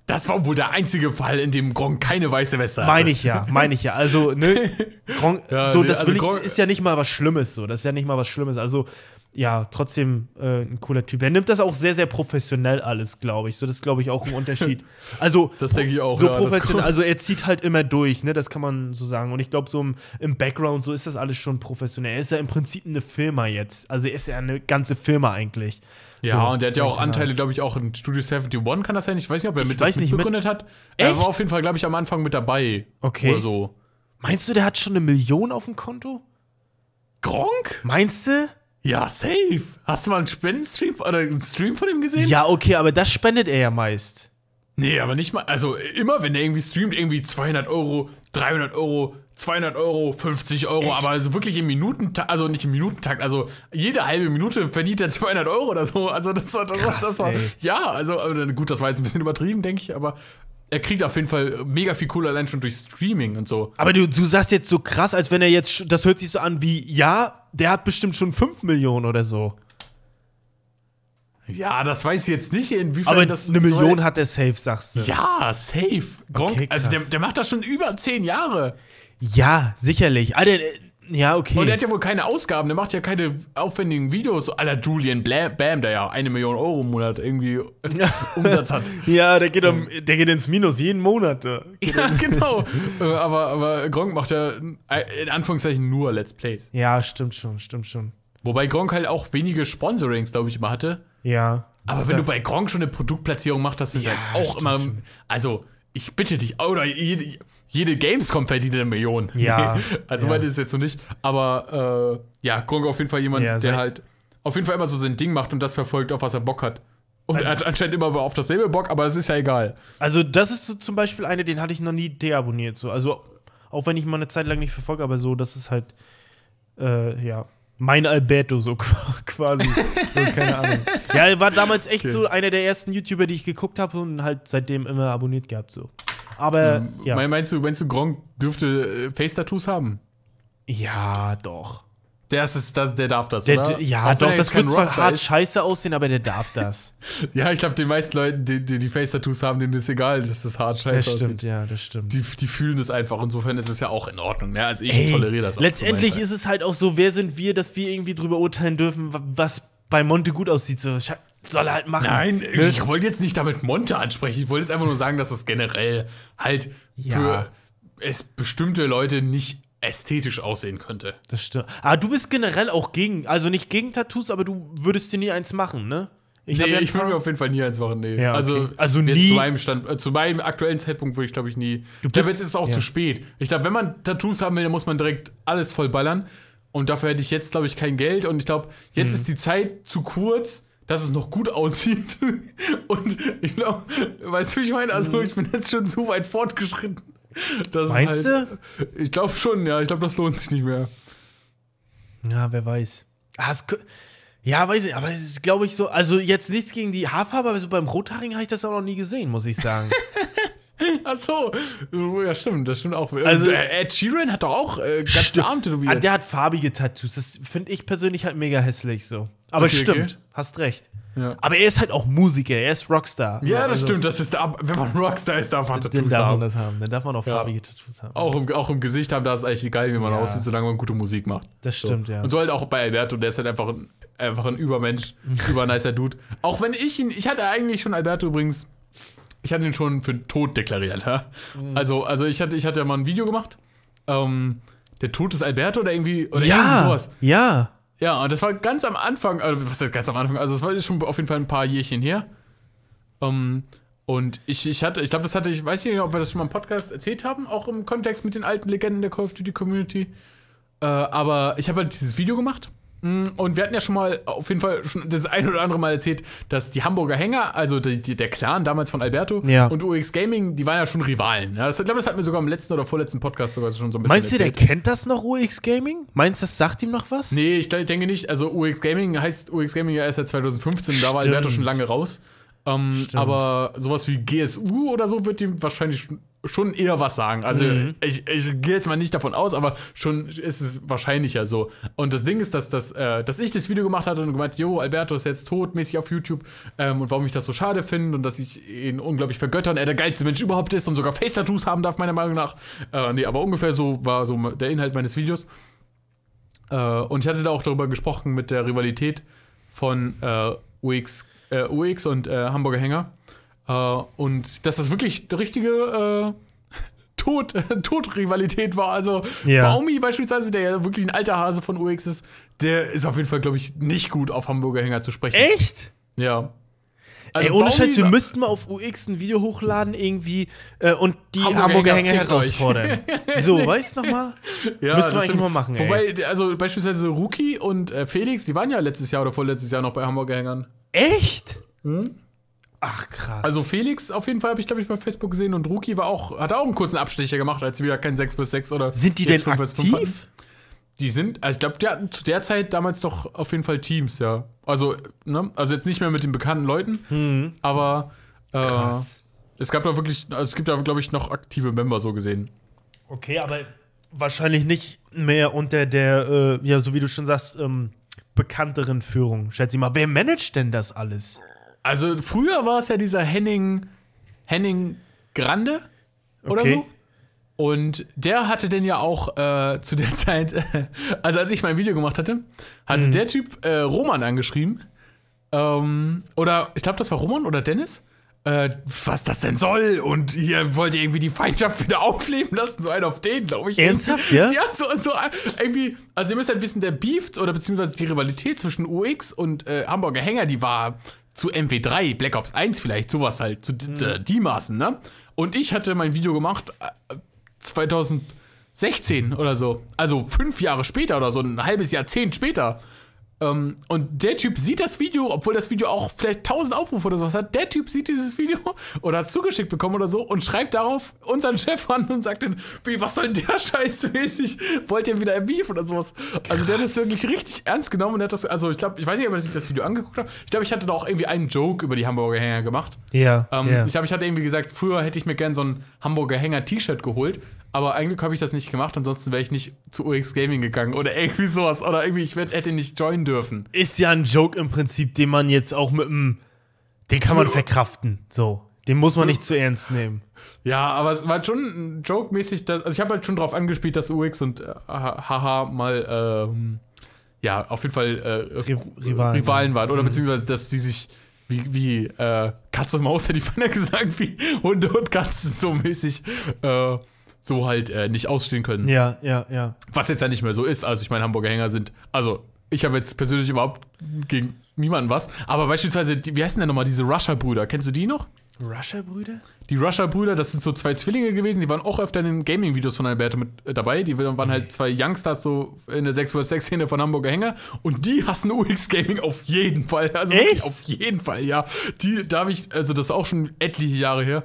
Das war wohl der einzige Fall, in dem Gronk keine weiße Weste hatte. Meine ich ja, meine ich ja. Also, ne, Gronk, Ja, so, nee, das also ich, Gronk- ist ja nicht mal was Schlimmes, so. Das ist ja nicht mal was Schlimmes. Also, ja, trotzdem äh, ein cooler Typ. Er nimmt das auch sehr, sehr professionell alles, glaube ich. So, das ist, glaube ich, auch ein Unterschied. Also, Das denke ich auch, So ja, professionell, also er zieht halt immer durch, ne, das kann man so sagen. Und ich glaube, so im, im Background, so ist das alles schon professionell. Er ist ja im Prinzip eine Firma jetzt. Also, er ist ja eine ganze Firma eigentlich. Ja, So, und der hat ja auch. Anteile, glaube ich, auch in Studio 71, kann das sein? Ich weiß nicht, ob er mit das nicht, mit- mitbegründet hat. Er Echt? war auf jeden Fall, glaube ich, am Anfang mit dabei. Okay. Oder so. Meinst du, der hat schon eine Million auf dem Konto? Gronk? Meinst du? Ja, safe. Hast du mal einen Spendenstream oder einen Stream von ihm gesehen? Ja, okay, aber das spendet er ja meist. Nee, aber nicht mal. Also immer, wenn er irgendwie streamt, irgendwie 200 Euro, 300 Euro, 200 Euro, 50 Euro, aber also wirklich im Minutentakt, also nicht im Minutentakt, also jede halbe Minute verdient er 200 Euro oder so. Also das war, das, Krass, das war ey. ja, also aber gut, das war jetzt ein bisschen übertrieben, denke ich, aber er kriegt auf jeden Fall mega viel Kohle allein schon durch Streaming und so. Aber du, du sagst jetzt so krass, als wenn er jetzt, das hört sich so an wie, ja, der hat bestimmt schon 5 Millionen oder so. Ja, das weiß ich jetzt nicht, inwiefern Aber das eine Million hat er safe, sagst du. Ja, safe. Gronk, Okay, also der, der macht das schon über 10 Jahre. Ja, sicherlich. Alter, äh, ja, okay. Und er hat ja wohl keine Ausgaben, der macht ja keine aufwendigen Videos, aller Julian Bla Bam, der ja eine Million Euro im Monat irgendwie Umsatz hat. ja, der geht, um, der geht ins Minus jeden Monat. äh. ja, genau. Äh, aber, aber Gronk macht ja äh, in Anführungszeichen nur Let's Plays. Ja, stimmt schon, stimmt schon. Wobei Gronk halt auch wenige Sponsorings, glaube ich, immer hatte. Ja. Aber wenn du bei Gronk schon eine Produktplatzierung machst, das sind Ja, halt auch immer. schon. Also, ich bitte dich, oder jede, Gamescom verdient eine Million. Ja, also ja. weit ist es jetzt noch nicht. Aber äh, ja, Gronk auf jeden Fall jemand, Ja, der halt auf jeden Fall immer so sein Ding macht und das verfolgt, auf was er Bock hat. Und Also- er hat anscheinend immer auf dasselbe Bock, aber es ist ja egal. Also, das ist so zum Beispiel eine, den hatte ich noch nie deabonniert. So. Also, auch wenn ich mal eine Zeit lang nicht verfolge, aber so, das ist halt, äh, ja, mein Alberto, so quasi. so, keine Ahnung. Ja, er war damals echt Okay. so einer der ersten YouTuber, die ich geguckt habe und halt seitdem immer abonniert gehabt, so. Aber, Ähm, ja. mein- Meinst du, meinst du, Gronk dürfte äh, Face-Tattoos haben? Ja, doch. Der, ist, das, der darf das, Der, oder? ja, Auch doch, das wird zwar Rockstar hart ist. scheiße aussehen, aber der darf das. Ja, ich glaube, den meisten Leuten, die, die, die Face-Tattoos haben, denen ist egal, dass das hart Das scheiße stimmt, aussieht. ja, das stimmt. Die, die fühlen es einfach. Insofern ist es ja auch in Ordnung. Ne? Also ich Ey, toleriere das auch. Letztendlich ist es halt auch so, wer sind wir, dass wir irgendwie drüber urteilen dürfen, wa- was bei Monte gut aussieht. So, soll er halt machen. Nein, Ne? ich wollte jetzt nicht damit Monte ansprechen. Ich wollte jetzt einfach nur sagen, dass es generell halt Ja. für es bestimmte Leute nicht ästhetisch aussehen könnte. Das stimmt. Aber du bist generell auch gegen, also nicht gegen Tattoos, aber du würdest dir nie eins machen, ne? Ich nee, ja ich würde mir auf jeden Fall nie eins machen. Nee. Ja, okay. Also, Also nie- Zu meinem, Stand, äh, zu meinem aktuellen Zeitpunkt würde ich, glaube ich, nie. Ich glaube, bist- jetzt ist es auch ja. zu spät. Ich glaube, wenn man Tattoos haben will, dann muss man direkt alles vollballern. Und dafür hätte ich jetzt, glaube ich, kein Geld. Und ich glaube, jetzt Mhm. ist die Zeit zu kurz, dass es noch gut aussieht. Und ich glaube, weißt du, wie ich meine? Also, ich bin jetzt schon so weit fortgeschritten. dass Mhm. Meinst halt, Ich glaube schon, ja. Ich glaube, das lohnt sich nicht mehr. Ja, wer weiß. Ah, es, Ja, weiß ich, aber es ist, glaube ich, so, also jetzt nichts gegen die Haarfarbe, aber so beim Rothaarigen habe ich das auch noch nie gesehen, muss ich sagen. Ach so. Ja, stimmt, das stimmt auch. Also- Ed Sheeran hat doch auch äh, ganz den Arm ah, tätowiert. der hat farbige Tattoos, das finde ich persönlich halt mega hässlich so. Aber Okay, stimmt, okay. Hast recht. Ja. Aber er ist halt auch Musiker, er ist Rockstar. Ja, das Also, stimmt, das ist der, wenn man Rockstar ist, darf man Dann Tattoos darf man haben. das haben, dann darf man auch Ja. farbige Tattoos haben. Auch im, auch im Gesicht haben, da ist eigentlich egal, wie man Ja. aussieht, solange man gute Musik macht. Das stimmt, ja. Und so halt auch bei Alberto, der ist halt einfach ein, einfach ein Übermensch, übernicer Dude. Auch wenn ich ihn, ich hatte eigentlich schon Alberto übrigens, ich hatte ihn schon für tot deklariert. Ja? Mhm. Also, also ich hatte, ich hatte ja mal ein Video gemacht, ähm, der Tod des Alberto oder irgendwie, oder irgendwie ja, sowas. ja. Ja, und das war ganz am Anfang, also was heißt ganz am Anfang, also es war schon auf jeden Fall ein paar Jährchen her. Ähm, und ich, ich hatte, ich glaube, das hatte ich, weiß nicht, ob wir das schon mal im Podcast erzählt haben, auch im Kontext mit den alten Legenden der Call of Duty Community. Äh, aber ich habe halt dieses Video gemacht. Mm, Und wir hatten ja schon mal auf jeden Fall schon das ein oder andere Mal erzählt, dass die Hamburger Hänger, also die, die, der Clan damals von Alberto Ja. und UX Gaming, die waren ja schon Rivalen. Ja, das, ich glaube, das hatten wir sogar im letzten oder vorletzten Podcast sogar schon so ein bisschen Meinst du, der kennt das noch, UX Gaming? Meinst du, das sagt ihm noch was? Nee, ich de- denke nicht. Also UX Gaming heißt UX Gaming ja erst seit 2015, da war Stimmt. Alberto schon lange raus. Ähm, aber sowas wie GSU oder so wird ihm wahrscheinlich schon- eher was sagen. Also Mhm. ich, ich gehe jetzt mal nicht davon aus, aber schon ist es wahrscheinlicher so. Und das Ding ist, dass, dass, äh, dass ich das Video gemacht hatte und gemeint, jo, Alberto ist jetzt tot, mäßig auf YouTube ähm, und warum ich das so schade finde und dass ich ihn unglaublich vergötter und er der geilste Mensch überhaupt ist und sogar Face-Tattoos haben darf, meiner Meinung nach. Äh, nee, aber ungefähr so war so der Inhalt meines Videos. Äh, und ich hatte da auch darüber gesprochen mit der Rivalität von äh, UX, äh, UX und äh, Hamburger Hänger. Äh, und dass das wirklich eine richtige äh, Tod, Tod-Rivalität war. Also Ja. Baumi beispielsweise, der ja wirklich ein alter Hase von UX ist, der ist auf jeden Fall, glaube ich, nicht gut auf Hamburger Hänger zu sprechen. Echt? Ja. Ey, Also ohne Baumi Scheiß, wir müssten mal auf UX ein Video hochladen irgendwie äh, und die Hamburger Hamburger, Hänger herausfordern. so, weißt du nochmal? Ja, Müssen wir eigentlich mal machen, ey. Wobei, der- also beispielsweise Ruki und äh, Felix, die waren ja letztes Jahr oder vorletztes Jahr noch bei Hamburger Hängern. Echt? Ach, krass. Also Felix auf jeden Fall habe ich, glaube ich, bei Facebook gesehen und Ruki war auch, hat auch einen kurzen Abstecher gemacht, als wir kein 6 vs 6 oder Sind die denn jetzt 5 vs 5 hatten. aktiv? Die sind, also ich glaube, die hatten zu der Zeit damals noch auf jeden Fall Teams, ja. Also, ne, also jetzt nicht mehr mit den bekannten Leuten, aber äh. Krass. es gab da wirklich, also es gibt da, glaube ich, noch aktive Member so gesehen. Okay, aber wahrscheinlich nicht mehr unter der, äh, ja, so wie du schon sagst, ähm, bekannteren Führung. Schätze ich mal. Wer managt denn das alles? Also früher war es ja dieser Henning, Henning Grande oder Okay. so. Und der hatte denn ja auch äh, zu der Zeit, also als ich mein Video gemacht hatte, hatte der Typ äh, Roman angeschrieben. Ähm, oder ich glaube, das war Roman oder Dennis. Äh, was das denn soll und hier wollt ihr irgendwie die Feindschaft wieder aufleben lassen, so einen auf den, glaube ich. Ernsthaft, ja? Ja, so, so äh, irgendwie, also ihr müsst halt wissen, der Beef oder beziehungsweise die Rivalität zwischen UX und äh, Hamburger Hänger, die war zu MW3, Black Ops 1 vielleicht, sowas halt, zu d- die Maßen, ne? Und ich hatte mein Video gemacht äh, 2016 oder so, also fünf Jahre später oder so, ein halbes Jahrzehnt später. Ähm, und der Typ sieht das Video, obwohl das Video auch vielleicht 1000 Aufrufe oder sowas hat. Der Typ sieht dieses Video oder hat es zugeschickt bekommen oder so und schreibt darauf unseren Chef an und sagt dann, wie, was soll denn der Scheiß mäßig? Wollt ihr wieder Beef oder sowas? Also der hat das wirklich richtig ernst genommen und hat das, also ich glaube, ich weiß nicht, ob ich das Video angeguckt habe. Ich glaube, ich hatte da auch irgendwie einen Joke über die Hamburger Hänger gemacht. Ja. Ähm, ja. Ich glaube, ich hatte irgendwie gesagt, früher hätte ich mir gern so ein Hamburger Hänger-T-Shirt geholt, aber eigentlich habe ich das nicht gemacht, ansonsten wäre ich nicht zu UX Gaming gegangen oder irgendwie sowas. Oder irgendwie, ich werd, hätte nicht joinen dürfen. ist ja ein Joke im Prinzip, den man jetzt auch mit einem. Den kann man verkraften. So. Den muss man nicht zu ernst nehmen. Ja, aber es war schon joke-mäßig, dass, also ich habe halt schon drauf angespielt, dass UX und äh, Haha mal, ähm, ja, auf jeden Fall äh, Ri- Rivalen, Rivalen. waren. Oder beziehungsweise, dass die sich wie, wie äh, Katze und Maus, hätte ich beinahe gesagt, wie Hunde und Katzen so mäßig äh, so halt äh, nicht ausstehen können. Ja, ja, ja. Was jetzt ja nicht mehr so ist. Also ich meine, Hamburger Hänger sind, also ich habe jetzt persönlich überhaupt gegen niemanden was. Aber beispielsweise, die, wie heißen denn nochmal diese Rusher-Brüder? Kennst du die noch? Rusher-Brüder? Die Rusher-Brüder, das sind so zwei Zwillinge gewesen, die waren auch öfter in den Gaming-Videos von Alberto mit äh, dabei. Die waren halt zwei Youngsters so in der 6 vs 6 Szene von Hamburger Hänger. Und die hassen UX Gaming auf jeden Fall. Also Echt? auf jeden Fall, ja. Die, da habe ich, also das ist auch schon etliche Jahre her.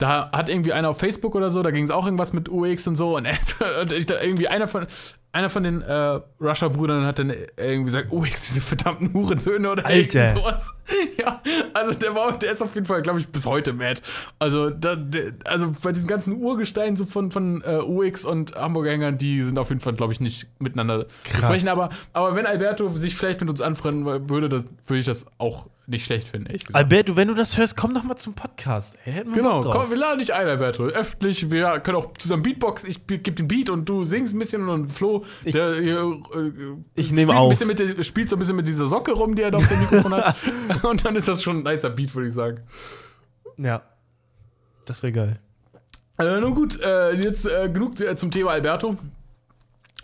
Da hat irgendwie einer auf Facebook oder so, da ging es auch irgendwas mit UX und so. Und, und ich, irgendwie einer von, einer von den äh, Russia-Brüdern hat dann irgendwie gesagt, oh, jetzt diese verdammten Hurensöhne oder Alter. sowas. Ja, also der war, der ist auf jeden Fall, glaube ich, bis heute mad. Also, da, der, also bei diesen ganzen Urgesteinen so von, von äh, UX und Hamburger Hängern, die sind auf jeden Fall, glaube ich, nicht miteinander Krass. sprechen. Aber, aber wenn Alberto sich vielleicht mit uns anfreunden würde, das, würde ich das auch nicht schlecht finden, ehrlich gesagt. Alberto, wenn du das hörst, komm doch mal zum Podcast. Ey, Genau, komm, wir laden dich ein, Alberto. Öffentlich, wir können auch zusammen Beatboxen. Ich gebe den Beat und du singst ein bisschen und Flo, Ich- der äh, Ich spielt nehme ein auf. bisschen mit der, spielt so ein bisschen mit dieser Socke rum, die er da auf dem Mikrofon hat. und dann ist das schon ein nicer Beat, würde ich sagen. Ja. Das wäre geil. Äh, nun gut, äh, jetzt äh, genug äh, zum Thema Alberto.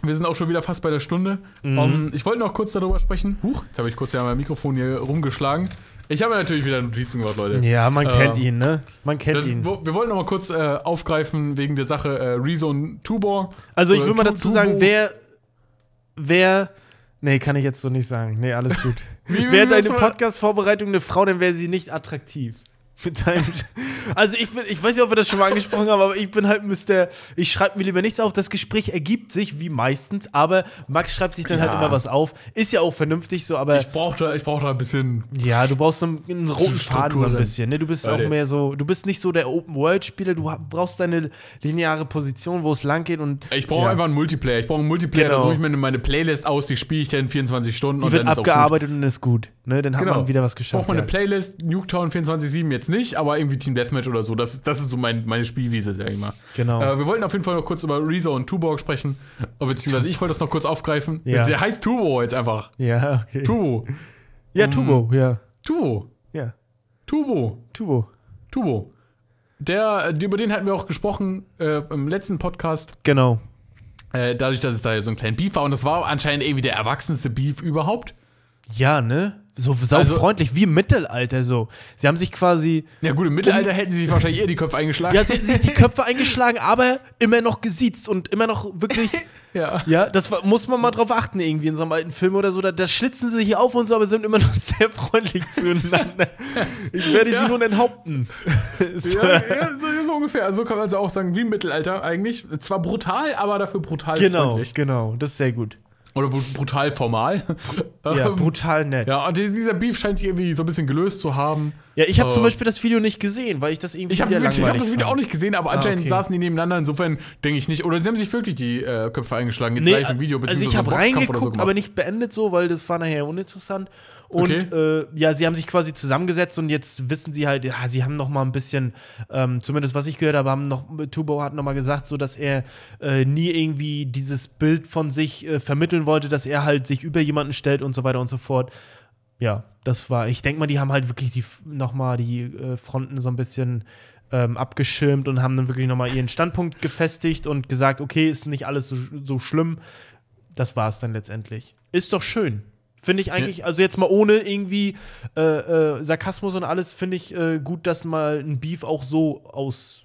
Wir sind auch schon wieder fast bei der Stunde. Mhm. Um, ich wollte noch kurz darüber sprechen. Huch, jetzt habe ich kurz ja mein Mikrofon hier rumgeschlagen. Ich habe natürlich wieder Notizen gemacht, Leute. Ja, man Ähm, kennt ihn, ne? Man kennt Dann, ihn. wo, wir wollen noch mal kurz äh, aufgreifen wegen der Sache äh, Rezone Tubor. Also ich Oder will mal dazu sagen, wer, wer, nee, kann ich jetzt so nicht sagen. Nee, alles gut. Wäre deine Podcast-Vorbereitung eine Frau, dann wäre sie nicht attraktiv. Mit deinem also ich bin, ich weiß nicht, ob wir das schon mal angesprochen haben, aber ich bin halt Mr. Ich schreibe mir lieber nichts auf. Das Gespräch ergibt sich, wie meistens, aber Max schreibt sich dann Ja. halt immer was auf. Ist ja auch vernünftig so, aber Ich brauche da, ich brauch da ein bisschen. ja, du brauchst so einen, einen roten Struktur Faden so ein bisschen. Ne? Du bist auch mehr so, du bist nicht so der Open-World-Spieler, du brauchst deine lineare Position, wo es lang geht und Ich brauche Ja. einfach einen Multiplayer. Ich brauche einen Multiplayer, Genau. da suche ich mir meine Playlist aus, die spiele ich dann 24 Stunden die und wird dann ist abgearbeitet und ist gut. Ne? Dann hat Genau. man wieder was Ich geschafft. brauche meine ja. Playlist, Nuketown 24-7 jetzt nicht, aber irgendwie Team Deathmatch oder so. Das, das ist so mein, meine Spielwiese, sag ich mal. Genau. Äh, wir wollten auf jeden Fall noch kurz über Rezo und Tuborg sprechen. Beziehungsweise ich wollte das noch kurz aufgreifen. Ja. Der heißt Tubo jetzt einfach. ja, okay. Tubo. ja, um, Tubo, ja. Tubo. Ja, Tubo. Tubo. Tubo. Der, äh, über den hatten wir auch gesprochen äh, im letzten Podcast. Genau. Äh, dadurch, dass es da so einen kleinen Beef war. Und das war anscheinend irgendwie der erwachsenste Beef überhaupt. Ja, ne? So saufreundlich, wie im Mittelalter so. Sie haben sich quasi, Ja, gut, im Mittelalter hätten sie sich wahrscheinlich eher die Köpfe eingeschlagen. ja, sie hätten sich die Köpfe eingeschlagen, aber immer noch gesiezt und immer noch wirklich, ja. ja, das muss man mal drauf achten irgendwie in so einem alten Film oder so. Da, da schlitzen sie hier auf und so, aber sind immer noch sehr freundlich zueinander. Ich werde Ja. sie nun enthaupten. so. Ja, ja so, so ungefähr. Also so kann man also auch sagen, wie im Mittelalter eigentlich. Zwar brutal, aber dafür brutal Genau, freundlich. genau, das ist sehr gut. Oder br- brutal formal. Ja, Ähm, brutal nett. ja, und die- dieser Beef scheint sich irgendwie so ein bisschen gelöst zu haben. Ja, ich habe Äh, zum Beispiel das Video nicht gesehen, weil ich das irgendwie Ich habe hab das Video fand. auch nicht gesehen, aber anscheinend okay. saßen die nebeneinander. Insofern denke ich nicht. Oder sie haben sich wirklich die äh, Köpfe eingeschlagen. Jetzt Nee, live im Video, also beziehungsweise ich habe reingeguckt, so aber nicht beendet so, weil das war nachher uninteressant. Und Okay. äh, ja, sie haben sich quasi zusammengesetzt und jetzt wissen sie halt, ja, sie haben noch mal ein bisschen, ähm, zumindest was ich gehört habe, haben noch, Tubo hat noch mal gesagt, so dass er äh, nie irgendwie dieses Bild von sich äh, vermitteln wollte, dass er halt sich über jemanden stellt und so weiter und so fort. Ja, das war, ich denke mal, die haben halt wirklich die, noch mal die äh, Fronten so ein bisschen ähm, abgeschirmt und haben dann wirklich noch mal ihren Standpunkt gefestigt und gesagt, okay, ist nicht alles so, so schlimm. Das war es dann letztendlich. Ist doch schön. Finde ich eigentlich, also jetzt mal ohne irgendwie äh, äh, Sarkasmus und alles, finde ich äh, gut, dass mal ein Beef auch so aus,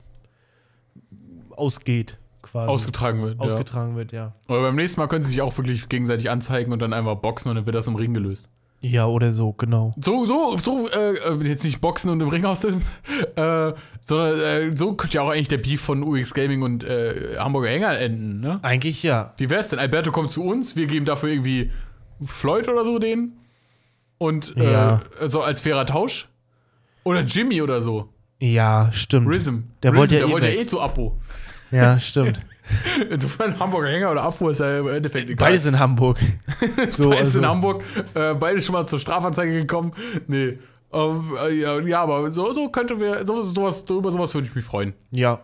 ausgeht, quasi. ausgetragen wird. ja. ausgetragen wird, ja. Aber beim nächsten Mal können sie sich auch wirklich gegenseitig anzeigen und dann einfach boxen und dann wird das im Ring gelöst. Ja, oder so, genau. So, so, so, äh, äh, jetzt nicht boxen und im Ring auslösen, äh, sondern äh, so könnte ja auch eigentlich der Beef von UX Gaming und äh, Hamburger Hänger enden, ne? Eigentlich ja. Wie wär's denn? Alberto kommt zu uns, wir geben dafür irgendwie Floyd oder so den. Und äh, Ja. so als fairer Tausch. Oder Jimmy oder so. Ja, stimmt. Rhythm. Der Rhythm, wollte ja der eh wollte eh zu Apo. Ja, stimmt. Insofern Hamburger Hänger oder Apo ist ja im Endeffekt egal. Beides in Hamburg. so, Beides also, in Hamburg, äh, beide schon mal zur Strafanzeige gekommen. Nee. Ähm, äh, ja, ja, aber so, so könnte wir, so, sowas, so, über sowas würde ich mich freuen. Ja.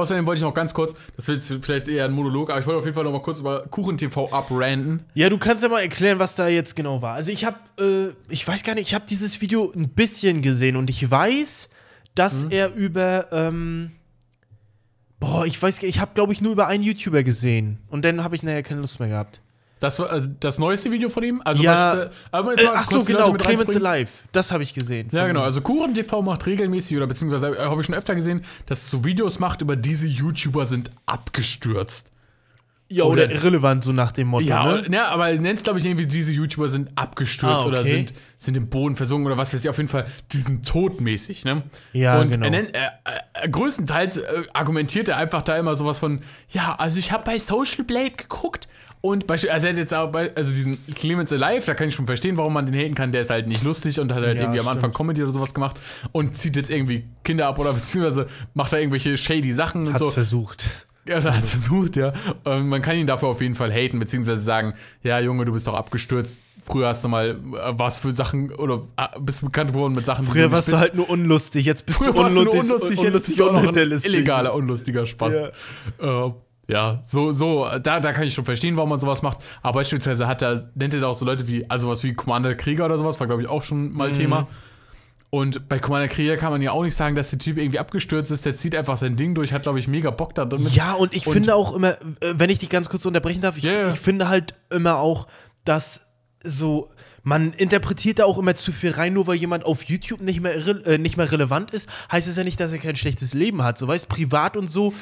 Außerdem wollte ich noch ganz kurz, das wird jetzt vielleicht eher ein Monolog, aber ich wollte auf jeden Fall noch mal kurz über KuchenTV abranden. Ja, du kannst ja mal erklären, was da jetzt genau war. Also ich habe, äh, ich weiß gar nicht, ich habe dieses Video ein bisschen gesehen und ich weiß, dass Mhm. er über, ähm, boah, ich weiß, gar- ich habe glaube ich nur über einen YouTuber gesehen und dann habe ich nachher keine Lust mehr gehabt. Das war äh, das neueste Video von ihm. Also Ja. was, äh, aber jetzt Äh, mal ach so, genau, Clemens. Alive, das habe ich gesehen. Ja, genau. Also KuchenTV macht regelmäßig, oder beziehungsweise äh, habe ich schon öfter gesehen, dass es so Videos macht über diese YouTuber sind abgestürzt. ja, oder, oder- irrelevant, so nach dem Motto, Ja, ne? ne, aber er nennt es, glaube ich, irgendwie, diese YouTuber sind abgestürzt Ah, oder okay. sind, sind im Boden versunken oder was weiß ich, auf jeden Fall, die sind todmäßig, ne? Ja, Und genau. er äh, äh, größtenteils äh, argumentiert er einfach da immer sowas von, ja, also ich habe bei Social Blade geguckt Und beispielsweise, also er hat jetzt auch bei, also diesen Clemens Alive, da kann ich schon verstehen, warum man den haten kann. Der ist halt nicht lustig und hat halt Ja, irgendwie am Anfang stimmt. Comedy oder sowas gemacht und zieht jetzt irgendwie Kinder ab oder beziehungsweise macht da irgendwelche shady Sachen und Hat's so. versucht. Ja, er hat versucht, ja. Ähm, man kann ihn dafür auf jeden Fall haten, beziehungsweise sagen, ja, Junge, du bist doch abgestürzt. Früher hast du mal äh, was für Sachen oder äh, bist bekannt geworden mit Sachen, die Früher nicht warst du halt nur unlustig, jetzt bist Früher du warst du nur unlustig, unlustig, jetzt bist du auch noch ein illegaler, unlustiger Spaß. Ja, äh, ja so, so, da, da kann ich schon verstehen, warum man sowas macht. Aber beispielsweise hat er, nennt er da auch so Leute wie, also was wie Commander Krieger oder sowas, war glaube ich auch schon mal Mhm. Thema. Und bei Commander Krieger kann man ja auch nicht sagen, dass der Typ irgendwie abgestürzt ist. Der zieht einfach sein Ding durch, hat, glaube ich, mega Bock da drin. Ja, und ich Und- finde auch immer, äh, wenn ich dich ganz kurz unterbrechen darf, ich, ja. ich finde halt immer auch, dass so, man interpretiert da auch immer zu viel rein, nur weil jemand auf YouTube nicht mehr, äh, nicht mehr relevant ist, heißt es ja nicht, dass er kein schlechtes Leben hat. So, weißt privat und so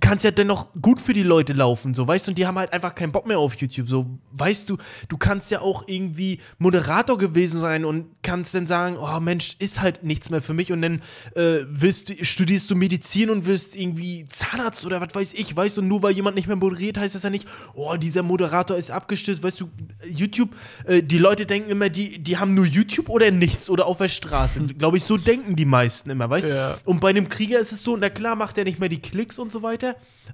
kann es ja dennoch gut für die Leute laufen, so, weißt du, und die haben halt einfach keinen Bock mehr auf YouTube, so, weißt du, du kannst ja auch irgendwie Moderator gewesen sein und kannst dann sagen, oh Mensch, ist halt nichts mehr für mich und dann äh, willst du, studierst du Medizin und willst irgendwie Zahnarzt oder was weiß ich, weißt du, nur weil jemand nicht mehr moderiert, heißt das ja nicht, oh, dieser Moderator ist abgestürzt, weißt du, YouTube, äh, die Leute denken immer, die, die haben nur YouTube oder nichts oder auf der Straße, glaube ich, so denken die meisten immer, weißt du, Ja. und bei einem Krieger ist es so, na klar macht er nicht mehr die Klicks und so weiter,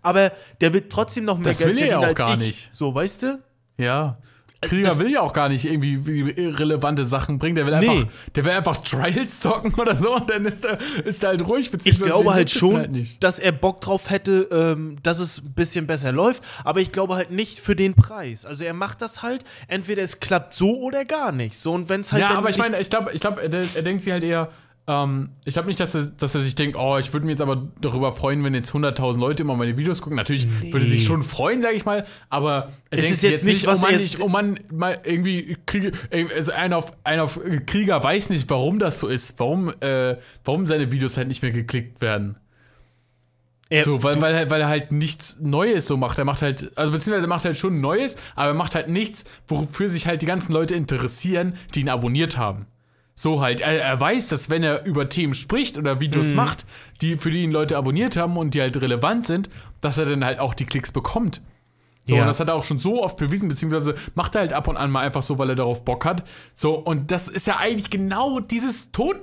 aber der wird trotzdem noch mehr Das Geld will er ja verdienen auch gar ich. nicht. So, weißt du? Ja. Krieger das- will ja auch gar nicht irgendwie irrelevante Sachen bringen. Der will einfach, Nee. der will einfach Trials zocken oder so und dann ist er, ist er halt ruhig. Ich glaube halt schon, Halt dass er Bock drauf hätte, ähm, dass es ein bisschen besser läuft, aber ich glaube halt nicht für den Preis. Also er macht das halt, entweder es klappt so oder gar nicht. So und wenn es halt ja, aber ich meine, ich glaube, ich glaub, er, er denkt sich halt eher, ähm, ich glaube nicht, dass er, dass er sich denkt, oh, ich würde mich jetzt aber darüber freuen, wenn jetzt 100.000 Leute immer meine Videos gucken. Natürlich würde er sich schon freuen, sage ich mal, aber er denkt jetzt jetzt nicht, oh Mann, ich, oh Mann, mal irgendwie Kriege, also einer auf, einer auf Krieger weiß nicht, warum das so ist, warum, äh, warum seine Videos halt nicht mehr geklickt werden. er, So, weil, weil, er- weil er halt nichts Neues so macht. Er macht halt, also beziehungsweise er macht halt schon Neues, aber er macht halt nichts, wofür sich halt die ganzen Leute interessieren, die ihn abonniert haben. So halt, er, er weiß, dass wenn er über Themen spricht oder Videos macht, die, für die ihn Leute abonniert haben und die halt relevant sind, dass er dann halt auch die Klicks bekommt. So, Ja. und das hat er auch schon so oft bewiesen, beziehungsweise macht er halt ab und an mal einfach so, weil er darauf Bock hat. So, und das ist ja eigentlich genau dieses Tod,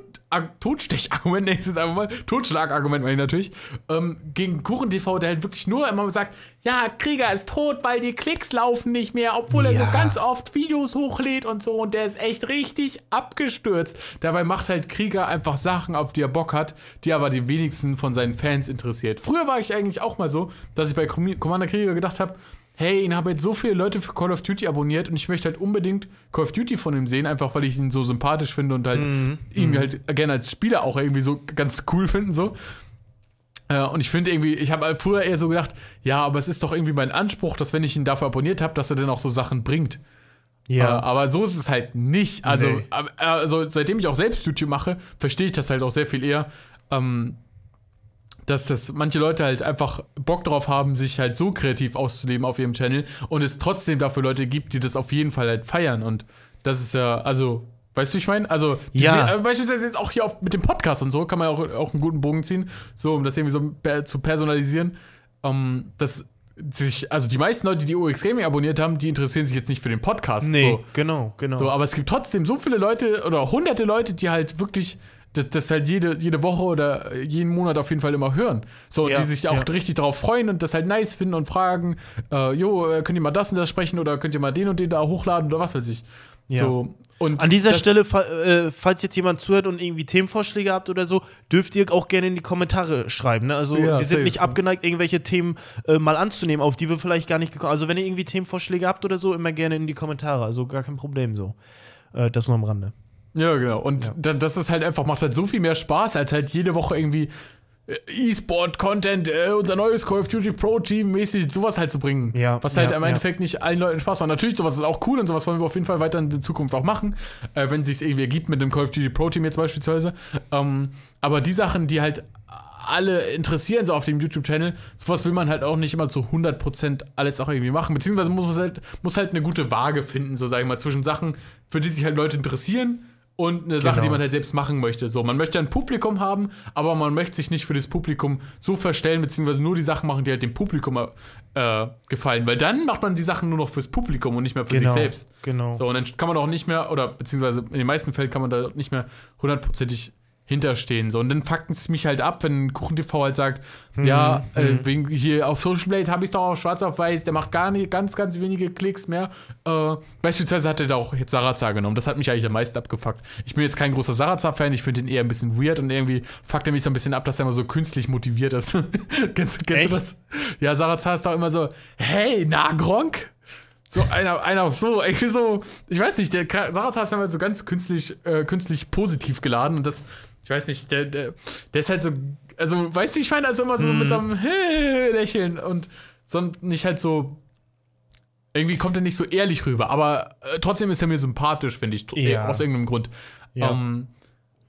Totstechargument, nenn ich es jetzt einfach mal, Totschlagargument meine ich natürlich, ähm, gegen Kuchen TV, der halt wirklich nur immer sagt, ja, Krieger ist tot, weil die Klicks laufen nicht mehr, obwohl er Ja. so ganz oft Videos hochlädt und so und der ist echt richtig abgestürzt. Dabei macht halt Krieger einfach Sachen, auf die er Bock hat, die aber die wenigsten von seinen Fans interessiert. Früher war ich eigentlich auch mal so, dass ich bei Com- Commander Krieger gedacht habe, hey, ihn haben jetzt so viele Leute für Call of Duty abonniert und ich möchte halt unbedingt Call of Duty von ihm sehen, einfach weil ich ihn so sympathisch finde und halt ihn halt gerne als Spieler auch irgendwie so ganz cool finden so. Äh, und ich finde irgendwie, ich habe früher eher so gedacht, ja, aber es ist doch irgendwie mein Anspruch, dass wenn ich ihn dafür abonniert habe, dass er dann auch so Sachen bringt. Äh, ja. aber so ist es halt nicht. Also, Nee. äh, also seitdem ich auch selbst YouTube mache, verstehe ich das halt auch sehr viel eher, ähm, dass das manche Leute halt einfach Bock drauf haben, sich halt so kreativ auszuleben auf ihrem Channel und es trotzdem dafür Leute gibt, die das auf jeden Fall halt feiern. Und das ist ja, also, weißt du, wie ich meine? Also, die, Ja. die, äh, beispielsweise jetzt auch hier auf, mit dem Podcast und so, kann man auch, auch einen guten Bogen ziehen, so um das irgendwie so zu personalisieren. Ähm, das sich, also die meisten Leute, die OX Gaming abonniert haben, die interessieren sich jetzt nicht für den Podcast. nee, So. genau, genau. So, aber es gibt trotzdem so viele Leute oder hunderte Leute, die halt wirklich das, das halt jede, jede Woche oder jeden Monat auf jeden Fall immer hören. So, Ja, die sich auch ja. richtig darauf freuen und das halt nice finden und fragen, äh, jo, äh, könnt ihr mal das und das sprechen oder könnt ihr mal den und den da hochladen oder was weiß ich. Ja. So, und An dieser Stelle, äh, falls jetzt jemand zuhört und irgendwie Themenvorschläge habt oder so, dürft ihr auch gerne in die Kommentare schreiben. Ne? Also Ja, wir sind safe, nicht abgeneigt, irgendwelche Themen äh, mal anzunehmen, auf die wir vielleicht gar nicht gekommen Also wenn ihr irgendwie Themenvorschläge habt oder so, immer gerne in die Kommentare. Also gar kein Problem so. Äh, das nur am Rande. Ja, genau. Und Ja. da, das ist halt einfach, macht halt so viel mehr Spaß, als halt jede Woche irgendwie äh, E-Sport-Content, äh, unser neues Call of Duty Pro-Team mäßig sowas halt zu bringen. Ja, Was halt ja, im ja. Endeffekt nicht allen Leuten Spaß macht. Natürlich, sowas ist auch cool und sowas wollen wir auf jeden Fall weiter in der Zukunft auch machen, äh, wenn es sich irgendwie ergibt mit dem Call of Duty Pro-Team jetzt beispielsweise. Ähm, aber die Sachen, die halt alle interessieren, so auf dem YouTube-Channel, sowas will man halt auch nicht immer zu 100% alles auch irgendwie machen. Beziehungsweise muss man halt, muss halt eine gute Waage finden, so sage ich mal, zwischen Sachen, für die sich halt Leute interessieren und eine Sache, Genau. die man halt selbst machen möchte. So, man möchte ein Publikum haben, aber man möchte sich nicht für das Publikum so verstellen, beziehungsweise nur die Sachen machen, die halt dem Publikum äh, gefallen. Weil dann macht man die Sachen nur noch fürs Publikum und nicht mehr für Genau. sich selbst. Genau. So, und dann kann man auch nicht mehr, oder beziehungsweise in den meisten Fällen kann man da nicht mehr hundertprozentig hinterstehen. So, und dann fuckt es mich halt ab, wenn KuchenTV halt sagt, Hm, ja, äh, wegen hier auf Social Blade habe ich doch auf schwarz auf weiß, der macht gar nicht, ganz, ganz wenige Klicks mehr. Äh, beispielsweise hat er da auch jetzt Sarazar genommen. Das hat mich eigentlich am meisten abgefuckt. Ich bin jetzt kein großer Sarazar-Fan, ich finde ihn eher ein bisschen weird und irgendwie fuckt er mich so ein bisschen ab, dass er immer so künstlich motiviert ist. kennst kennst Echt? du das? Ja, Sarazar ist doch immer so, hey, na, Gronk? So einer, einer so, irgendwie so, ich weiß nicht, der Sarazar ist immer so ganz künstlich, äh, künstlich positiv geladen und das, ich weiß nicht, der, der, der ist halt so, also, weißt du, ich meine, also immer so mit so einem Lächeln und so nicht halt so, irgendwie kommt er nicht so ehrlich rüber, aber äh, trotzdem ist er mir sympathisch, finde ich, Ja. aus irgendeinem Grund. Ja. Ähm,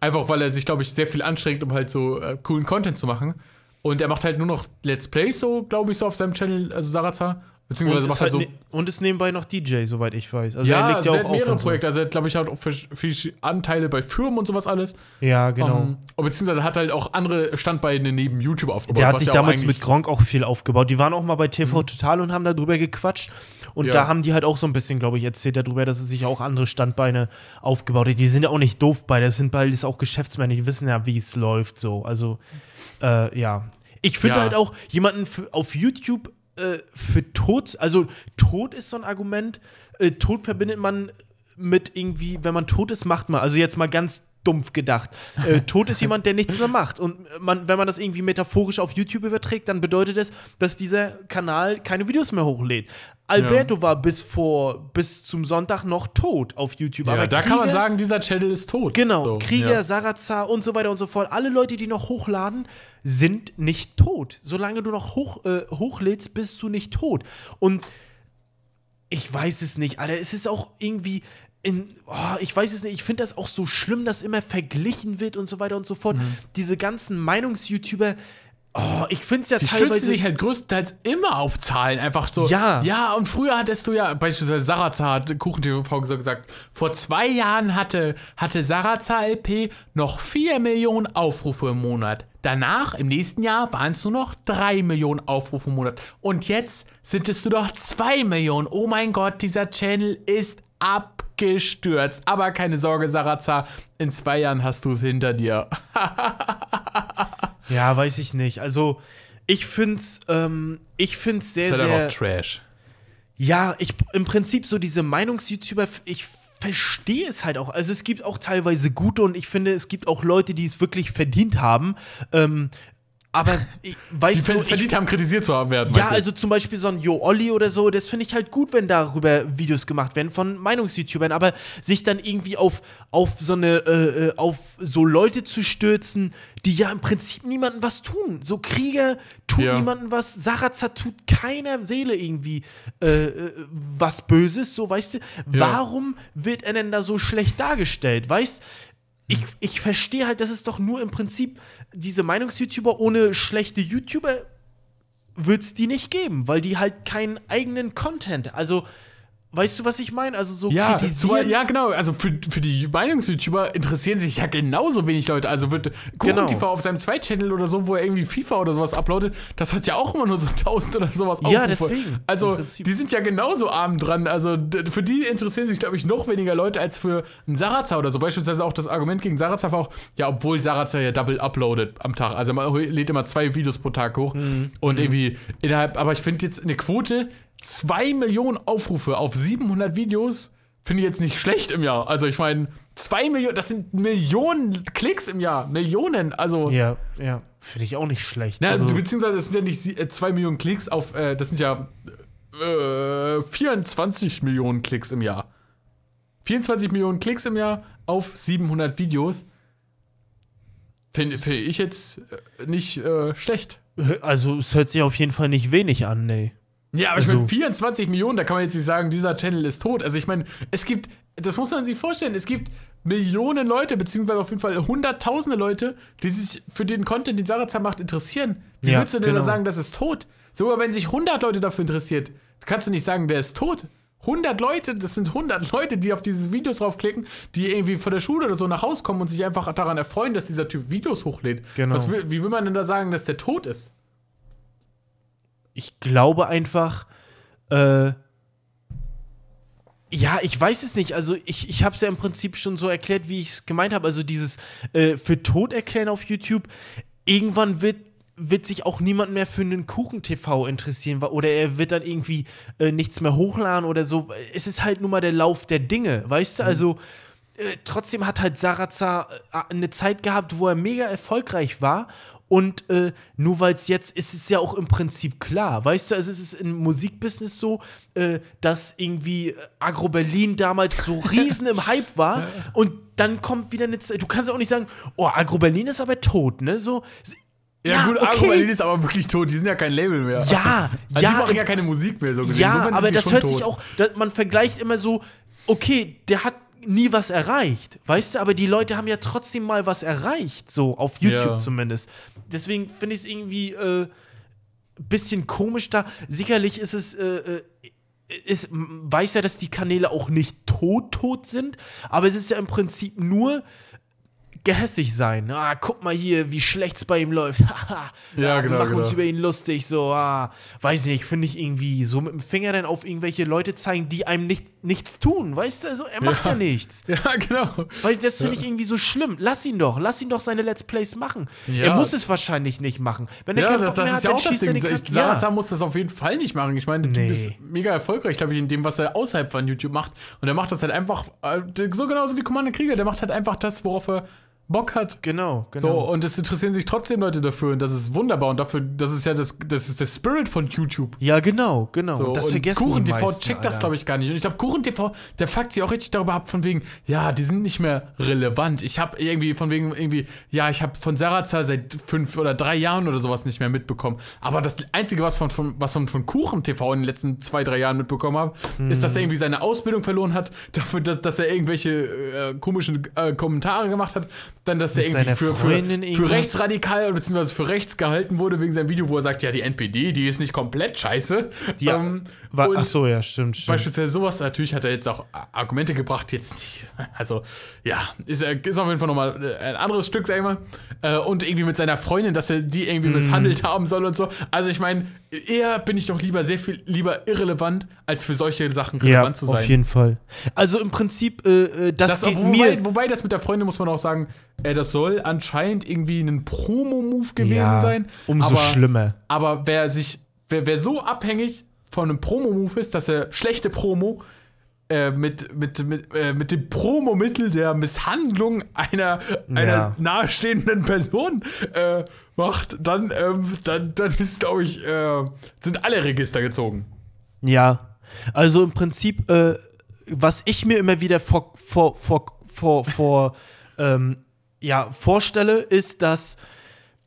einfach, weil er sich, glaube ich, sehr viel anstrengt, um halt so äh, coolen Content zu machen. Und er macht halt nur noch Let's Plays, so, glaube ich, so auf seinem Channel, also Sarazar. Beziehungsweise und, macht ist halt halt so. ne und ist nebenbei noch DJ, soweit ich weiß. Also ja, er legt also ja auch hat auf mehrere und so. Projekte. Also er hat, glaube ich, hat auch fisch- Anteile bei Firmen und sowas alles. Ja, genau. Ähm, und beziehungsweise hat halt auch andere Standbeine neben YouTube aufgebaut. Der hat sich ja damals mit Gronk auch viel aufgebaut. Die waren auch mal bei TV Total und haben darüber gequatscht. Und Ja. da haben die halt auch so ein bisschen, glaube ich, erzählt darüber, dass sie sich auch andere Standbeine aufgebaut haben. Die sind ja auch nicht doof bei, das sind beides auch Geschäftsmänner, die wissen ja, wie es läuft so. Also, äh, ja. Ich finde Ja. halt auch jemanden auf YouTube äh, für tot, also tot ist so ein Argument. Äh, tot verbindet man mit irgendwie, wenn man tot ist, macht man. Also jetzt mal ganz dumpf gedacht. Äh, tot ist jemand, der nichts mehr macht. Und man, wenn man das irgendwie metaphorisch auf YouTube überträgt, dann bedeutet es, dass dieser Kanal keine Videos mehr hochlädt. Alberto war bis vor, bis zum Sonntag noch tot auf YouTube. Ja, da kann man Krieger- sagen, dieser Channel ist tot. Genau, So, Krieger, ja. Sarazar und so weiter und so fort. Alle Leute, die noch hochladen, sind nicht tot. Solange du noch hoch, äh, hochlädst, bist du nicht tot. Und ich weiß es nicht, Alter. Es ist auch irgendwie. In, oh, ich weiß es nicht, ich finde das auch so schlimm, dass immer verglichen wird und so weiter und so fort. Mhm. Diese ganzen Meinungs-YouTuber, oh, ich finde es ja Die teilweise. stützen sich halt größtenteils immer auf Zahlen. Einfach so. Ja. Ja, und früher hattest du ja, beispielsweise Sarazar hat KuchenTV so gesagt, vor zwei Jahren hatte, hatte Sarazar LP noch 4 Millionen Aufrufe im Monat. Danach, im nächsten Jahr, waren es nur noch 3 Millionen Aufrufe im Monat. Und jetzt sind es nur noch 2 Millionen. Oh mein Gott, dieser Channel ist abgestürzt. Aber keine Sorge, Sarazar, in zwei Jahren hast du es hinter dir. ja, weiß ich nicht. Also, ich finde es ähm, ich find's sehr, Das ist halt sehr. einfach Trash. Ja, ich im Prinzip so diese Meinungs-YouTuber, ich verstehe es halt auch. Also es gibt auch teilweise gute und ich finde, es gibt auch Leute, die es wirklich verdient haben. Ähm, aber ich, Die weißt du, Fans ich, verdient haben, kritisiert zu werden. ja, also zum Beispiel so ein Yo Olli oder so, das finde ich halt gut, wenn darüber Videos gemacht werden von Meinungs-YouTubern, aber sich dann irgendwie auf, auf so eine, äh, äh, auf so Leute zu stürzen, die ja im Prinzip niemandem was tun. So Krieger tun Ja. niemandem was, Sarazar tut keiner Seele irgendwie äh, äh, was Böses, so weißt du. Ja. Warum wird er denn da so schlecht dargestellt, weißt ich, ich verstehe halt, dass es doch nur im Prinzip diese Meinungs-YouTuber ohne schlechte YouTuber wird es die nicht geben, weil die halt keinen eigenen Content. Also, weißt du, was ich meine? Also so Ja, kritisieren. ja, genau. Also für, für die Meinungs-YouTuber interessieren sich ja genauso wenig Leute. Also wird Genau. KuchenTV auf seinem Zweitchannel oder so, wo er irgendwie FIFA oder sowas uploadet, das hat ja auch immer nur so 1000 oder sowas Ja, Aufrufe. deswegen, Also die sind ja genauso arm dran. Also für die interessieren sich, glaube ich, noch weniger Leute als für einen Sarazar oder so. Beispielsweise auch das Argument gegen Sarazar war auch, ja, obwohl Sarazar ja double uploadet am Tag. Also er lädt immer zwei Videos pro Tag hoch. Mhm. Und irgendwie innerhalb, aber ich finde jetzt eine Quote, 2 Millionen Aufrufe auf 700 Videos, finde ich jetzt nicht schlecht im Jahr. Also ich meine, 2 Millionen, das sind Millionen Klicks im Jahr. Millionen. Also. Ja, ja. Finde ich auch nicht schlecht. Na, also, beziehungsweise es sind ja nicht 2 Millionen Klicks auf, äh, das sind ja äh, 24 Millionen Klicks im Jahr. 24 Millionen Klicks im Jahr auf 700 Videos. Finde find ich jetzt äh, nicht äh, schlecht. also es hört sich auf jeden Fall nicht wenig an, nee. Ja, aber ich Also- meine, 24 Millionen, da kann man jetzt nicht sagen, dieser Channel ist tot. Also ich meine, es gibt, das muss man sich vorstellen, es gibt Millionen Leute, beziehungsweise auf jeden Fall hunderttausende Leute, die sich für den Content, den Sarazar macht, interessieren. Wie Ja, würdest du denn da genau. sagen, das ist tot? Sogar wenn sich 100 Leute dafür interessiert, kannst du nicht sagen, der ist tot. 100 Leute, das sind 100 Leute, die auf diese Videos draufklicken, die irgendwie von der Schule oder so nach Hause kommen und sich einfach daran erfreuen, dass dieser Typ Videos hochlädt. Genau. Was wie will man denn da sagen, dass der tot ist? Ich glaube einfach, äh, ja, ich weiß es nicht. Also ich, ich habe es ja im Prinzip schon so erklärt, wie ich es gemeint habe. Also dieses äh, für tot erklären auf YouTube. Irgendwann wird wird sich auch niemand mehr für einen Kuchen-TV interessieren oder er wird dann irgendwie äh, nichts mehr hochladen oder so. Es ist halt nun mal der Lauf der Dinge, weißt du? Also äh, trotzdem hat halt Sarazar äh, eine Zeit gehabt, wo er mega erfolgreich war. Und äh, nur weil es jetzt ist es ja auch im Prinzip klar, weißt du, also es ist im Musikbusiness so, äh, dass irgendwie äh, Agro Berlin damals so riesen im Hype war und dann kommt wieder eine Zeit, du kannst ja auch nicht sagen, oh, Agro Berlin ist aber tot, ne, so. Ja, gut, Agro Berlin ist aber wirklich tot. Die sind ja kein Label mehr. Ja, Also ja, die machen ja keine Musik mehr, so gesehen. ja, aber das hört tot. sich auch, man vergleicht immer so, okay, der hat nie was erreicht, weißt du, aber die Leute haben ja trotzdem mal was erreicht, so auf YouTube Ja. zumindest. Deswegen finde ich es irgendwie äh, bisschen komisch da. Sicherlich ist es, äh, äh, es weiß ja, dass die Kanäle auch nicht tot tot sind, aber es ist ja im Prinzip nur gehässig sein. Ah, guck mal hier, wie schlecht's bei ihm läuft. Ja, wir genau, machen uns genau. über ihn lustig. So, ah, weiß nicht, finde ich irgendwie so mit dem Finger dann auf irgendwelche Leute zeigen, die einem nicht, nichts tun. Weißt du, also, er macht ja, Ja. nichts. Ja, genau. Weil das finde ich irgendwie so schlimm. Lass ihn doch, lass ihn doch seine Let's Plays machen. Ja. Er muss es wahrscheinlich nicht machen. Wenn er Ja, das, das mehr ist hat, ja dann auch das er Ding. Ich, Salazar ja. muss das auf jeden Fall nicht machen. Ich meine, der Nee. Typ ist mega erfolgreich, glaube ich, in dem, was er außerhalb von YouTube macht. Und er macht das halt einfach, äh, so genauso wie Commander Krieger. Der macht halt einfach das, worauf er Bock hat. Genau, genau. So, und es interessieren sich trotzdem Leute dafür. Und das ist wunderbar. Und dafür, das ist ja das, das ist der Spirit von YouTube. ja, genau, genau. So, das und vergessen Kuchen TV meisten, checkt das, glaube ich, gar nicht. Und ich glaube, Kuchen TV, der fuckt sich auch richtig darüber ab, von wegen, ja, die sind nicht mehr relevant. Ich habe irgendwie von wegen, irgendwie, ja, ich habe von Sarazar seit fünf oder drei Jahren oder sowas nicht mehr mitbekommen. Aber das Einzige, was von, von, was von, von Kuchen TV in den letzten zwei, drei Jahren mitbekommen habe, ist, dass er irgendwie seine Ausbildung verloren hat, dafür, dass, dass er irgendwelche äh, komischen äh, Kommentare gemacht hat, dann, dass er irgendwie für, für, für rechtsradikal bzw. für rechts gehalten wurde wegen seinem Video, wo er sagt, ja, die NPD, die ist nicht komplett scheiße. Ja, Ähm, Wa- und Ach so, ja, stimmt, stimmt. Beispielsweise sowas, natürlich hat er jetzt auch Argumente gebracht, jetzt nicht. Also, ja, ist, äh, ist auf jeden Fall nochmal äh, ein anderes Stück, sag ich mal. Äh, Und irgendwie mit seiner Freundin, dass er die irgendwie Mhm. misshandelt haben soll und so. Also, ich meine, eher bin ich doch lieber sehr viel lieber irrelevant, als für solche Sachen ja, relevant zu sein. auf jeden Fall. Also im Prinzip, äh, das, Das, geht wobei, mir wobei das mit der Freundin muss man auch sagen, äh, das soll anscheinend irgendwie ein Promo-Move gewesen ja, sein. umso aber, schlimmer. Aber wer sich, wer, wer so abhängig von einem Promo-Move ist, dass er schlechte Promo äh, mit, mit, mit, äh, mit dem Promomittel der Misshandlung einer, einer Ja. nahestehenden Person äh, macht, dann, ähm, dann, dann ist, glaube ich, äh, sind alle Register gezogen. Ja, also im Prinzip, äh, was ich mir immer wieder vor, vor, vor, vor, vor ähm, ja, vorstelle, ist, dass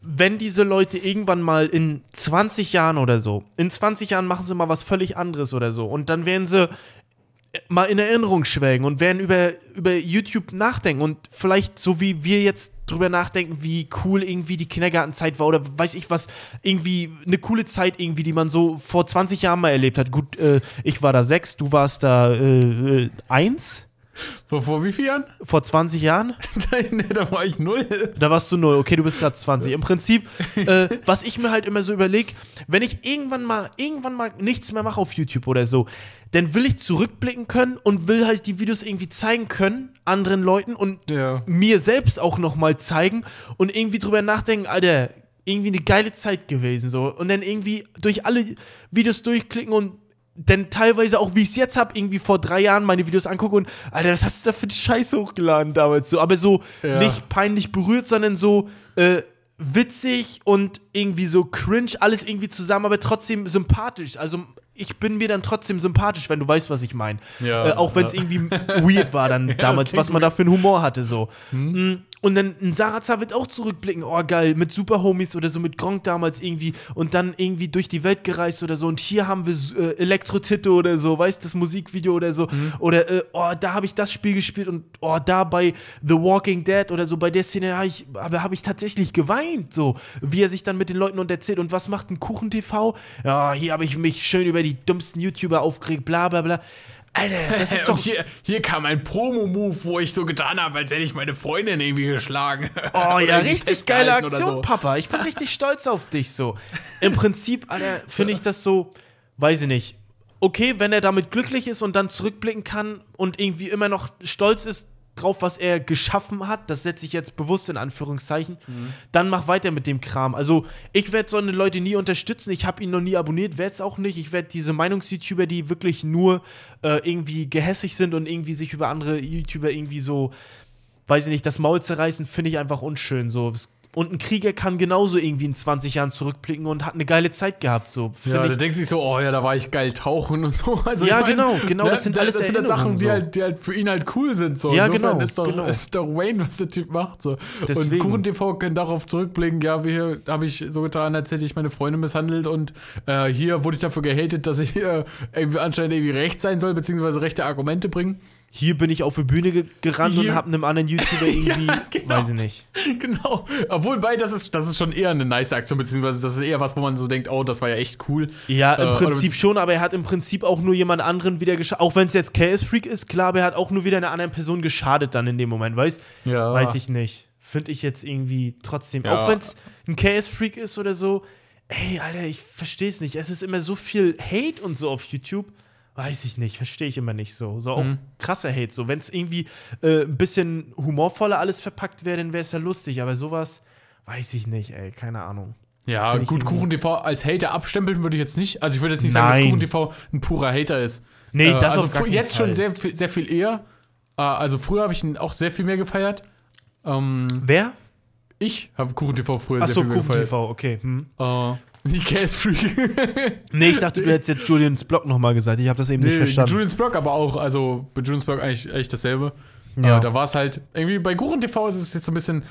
wenn diese Leute irgendwann mal in 20 Jahren oder so, in 20 Jahren machen sie mal was völlig anderes oder so und dann werden sie mal in Erinnerung schwelgen und werden über, über YouTube nachdenken und vielleicht so wie wir jetzt drüber nachdenken, wie cool irgendwie die Kindergartenzeit war oder weiß ich was, irgendwie eine coole Zeit irgendwie, die man so vor 20 Jahren mal erlebt hat. Gut, äh, ich war da sechs, du warst da äh, äh, eins Vor, vor wie vielen Jahren? vor 20 Jahren. nee, da war ich null. Da warst du null, okay, du bist gerade 20. Im Prinzip, äh, was ich mir halt immer so überlege, wenn ich irgendwann mal, irgendwann mal nichts mehr mache auf YouTube oder so, dann will ich zurückblicken können und will halt die Videos irgendwie zeigen können, anderen Leuten und Ja. mir selbst auch nochmal zeigen und irgendwie drüber nachdenken, Alter, irgendwie eine geile Zeit gewesen so. Und dann irgendwie durch alle Videos durchklicken und dann teilweise auch, wie ich es jetzt habe, irgendwie vor drei Jahren meine Videos angucke und, Alter, was hast du da für eine Scheiße hochgeladen damals? So, aber so Ja. nicht peinlich berührt, sondern so äh, witzig und irgendwie so cringe, alles irgendwie zusammen, aber trotzdem sympathisch. Also ich bin mir dann trotzdem sympathisch, wenn du weißt, was ich meine. Ja, äh, auch wenn es ja. irgendwie weird war dann damals, was man da für einen Humor hatte. So. Mm, Und dann ein Sarazar wird auch zurückblicken, oh geil, mit Super Homies oder so, mit Gronk damals irgendwie und dann irgendwie durch die Welt gereist oder so. Und hier haben wir äh, Elektro-Tito oder so, weißt du, das Musikvideo oder so. Oder, äh, oh, da habe ich das Spiel gespielt und oh, da bei The Walking Dead oder so, bei der Szene habe ich, habe ich tatsächlich geweint, so, wie er sich dann mit den Leuten und erzählt. Und was macht ein Kuchen-TV? Ja, hier habe ich mich schön über die dümmsten YouTuber aufgeregt, bla bla bla. Alter, das ist doch. hier, hier kam ein Promo-Move, wo ich so getan habe, als hätte ich meine Freundin irgendwie geschlagen. Oh ja, richtig geile Aktion, so. Papa. Ich bin richtig stolz auf dich so. Im Prinzip, Alter, finde ich das so, weiß ich nicht. Okay, wenn er damit glücklich ist und dann zurückblicken kann und irgendwie immer noch stolz ist drauf, was er geschaffen hat, das setze ich jetzt bewusst in Anführungszeichen, Mhm. dann mach weiter mit dem Kram. Also, ich werde so eine Leute nie unterstützen. Ich habe ihn noch nie abonniert, werde es auch nicht. Ich werde diese Meinungs-YouTuber, die wirklich nur äh, irgendwie gehässig sind und irgendwie sich über andere YouTuber irgendwie so weiß ich nicht, das Maul zerreißen, finde ich einfach unschön. So. Und ein Krieger kann genauso irgendwie in 20 Jahren zurückblicken und hat eine geile Zeit gehabt. So. Ja, ich, der denkt sich so, oh ja, da war ich geil tauchen und so. Also Ja, ich mein, genau, genau, das sind alles das sind halt Sachen, Erinnerungen die so. halt, die halt für ihn halt cool sind. So. Ja, Insofern genau, Ist doch, genau. ist doch Wayne, was der Typ macht. So. Und Deswegen. Kuchen TV kann darauf zurückblicken, ja, wie hier habe ich so getan, als hätte ich meine Freundin misshandelt und äh, hier wurde ich dafür gehatet, dass ich äh, irgendwie anscheinend irgendwie recht sein soll, beziehungsweise rechte Argumente bringen. Hier bin ich auf die Bühne ge gerannt Hier- und habe einem anderen YouTuber irgendwie, Ja, genau. weiß ich nicht. genau. Obwohl, bei, das ist, das ist schon eher eine nice Aktion, beziehungsweise das ist eher was, wo man so denkt, oh, das war ja echt cool. Ja, im Äh, Prinzip schon, aber er hat im Prinzip auch nur jemand anderen wieder geschadet. Auch wenn es jetzt Chaos Freak ist, klar, aber er hat auch nur wieder einer anderen Person geschadet dann in dem Moment, weißt Ja. Weiß ich nicht. Finde ich jetzt irgendwie trotzdem. Ja. Auch wenn es ein Chaos Freak ist oder so. Ey, Alter, ich verstehe es nicht. Es ist immer so viel Hate und so auf YouTube. Weiß ich nicht, verstehe ich immer nicht so. So auch Mhm. krasser Hate. So, wenn es irgendwie äh, ein bisschen humorvoller alles verpackt wäre, dann wäre es ja lustig. Aber sowas, weiß ich nicht, ey, keine Ahnung. Ja, gut, Kuchen TV als Hater abstempeln würde ich jetzt nicht. Also ich würde jetzt nicht sagen, dass Nein. Kuchen TV ein purer Hater ist. Nee, Äh, das also auf gar jetzt Fall. schon sehr, viel- sehr viel eher. Äh, also früher habe ich ihn auch sehr viel mehr gefeiert. Ähm, Wer? ich habe Kuchen TV früher sehr Achso, viel mehr Kuchen gefeiert. TV, okay. Hm. Äh, die Case Freak. Nee, ich dachte, du hättest jetzt Julians Blog nochmal gesagt. Ich habe das eben nicht nee, verstanden. Julian's Blog aber auch. Also bei Julian's Blog eigentlich, eigentlich dasselbe. Ja. Äh, da war es halt, irgendwie bei Kuchen TV ist es jetzt so ein bisschen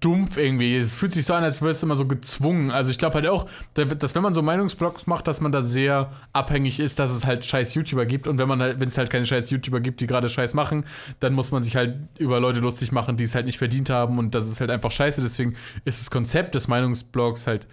dumpf irgendwie. Es fühlt sich so an, als wirst du immer so gezwungen. Also ich glaube halt auch, da- dass wenn man so Meinungsblogs macht, dass man da sehr abhängig ist, dass es halt scheiß YouTuber gibt. Und wenn man halt, wenn es halt keine scheiß YouTuber gibt, die gerade scheiß machen, dann muss man sich halt über Leute lustig machen, die es halt nicht verdient haben. Und das ist halt einfach scheiße. Deswegen ist das Konzept des Meinungsblogs halt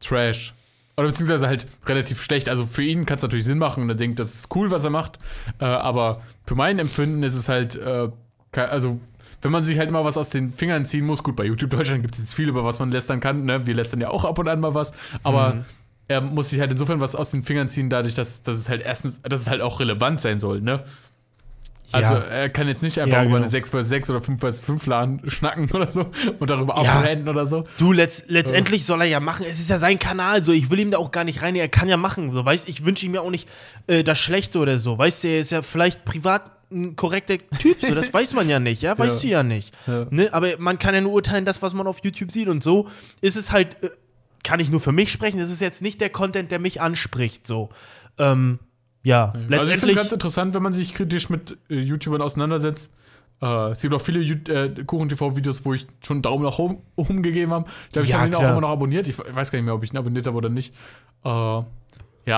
Trash. Oder beziehungsweise halt relativ schlecht. Also für ihn kann es natürlich Sinn machen und er denkt, das ist cool, was er macht. Äh, aber für mein Empfinden ist es halt, äh, also wenn man sich halt immer was aus den Fingern ziehen muss, gut, bei YouTube Deutschland gibt es jetzt viel, über was man lästern kann, ne? Wir lästern ja auch ab und an mal was, aber Mhm. er muss sich halt insofern was aus den Fingern ziehen, dadurch, dass, dass es halt erstens, dass es halt auch relevant sein soll, ne? Also Ja. er kann jetzt nicht einfach Ja, über genau. eine 6 vs 6 oder 5 vs 5 LAN schnacken oder so und darüber Ja. abrennen oder so. Du, letzt, letztendlich soll er ja machen. Es ist ja sein Kanal, so. Ich will ihm da auch gar nicht rein. Er kann ja machen, so. Weißt, ich wünsche ihm ja auch nicht äh, das Schlechte oder so. Weißt du, er ist ja vielleicht privat ein korrekter Typ, so. Das weiß man ja nicht, ja. Weißt du ja nicht. Ne? Aber man kann ja nur urteilen, das, was man auf YouTube sieht. Und so ist es halt, äh, kann ich nur für mich sprechen. Das ist jetzt nicht der Content, der mich anspricht, so. Ähm, ja, Also ich finde es letztendlich. ganz interessant, wenn man sich kritisch mit äh, YouTubern auseinandersetzt. Äh, es gibt auch viele äh, Kuchen-TV-Videos, wo ich schon einen Daumen nach oben, oben gegeben habe. Ich glaube, ich Ja, habe ihn auch klar. immer noch abonniert. Ich weiß gar nicht mehr, ob ich ihn abonniert habe oder nicht. Äh, ja,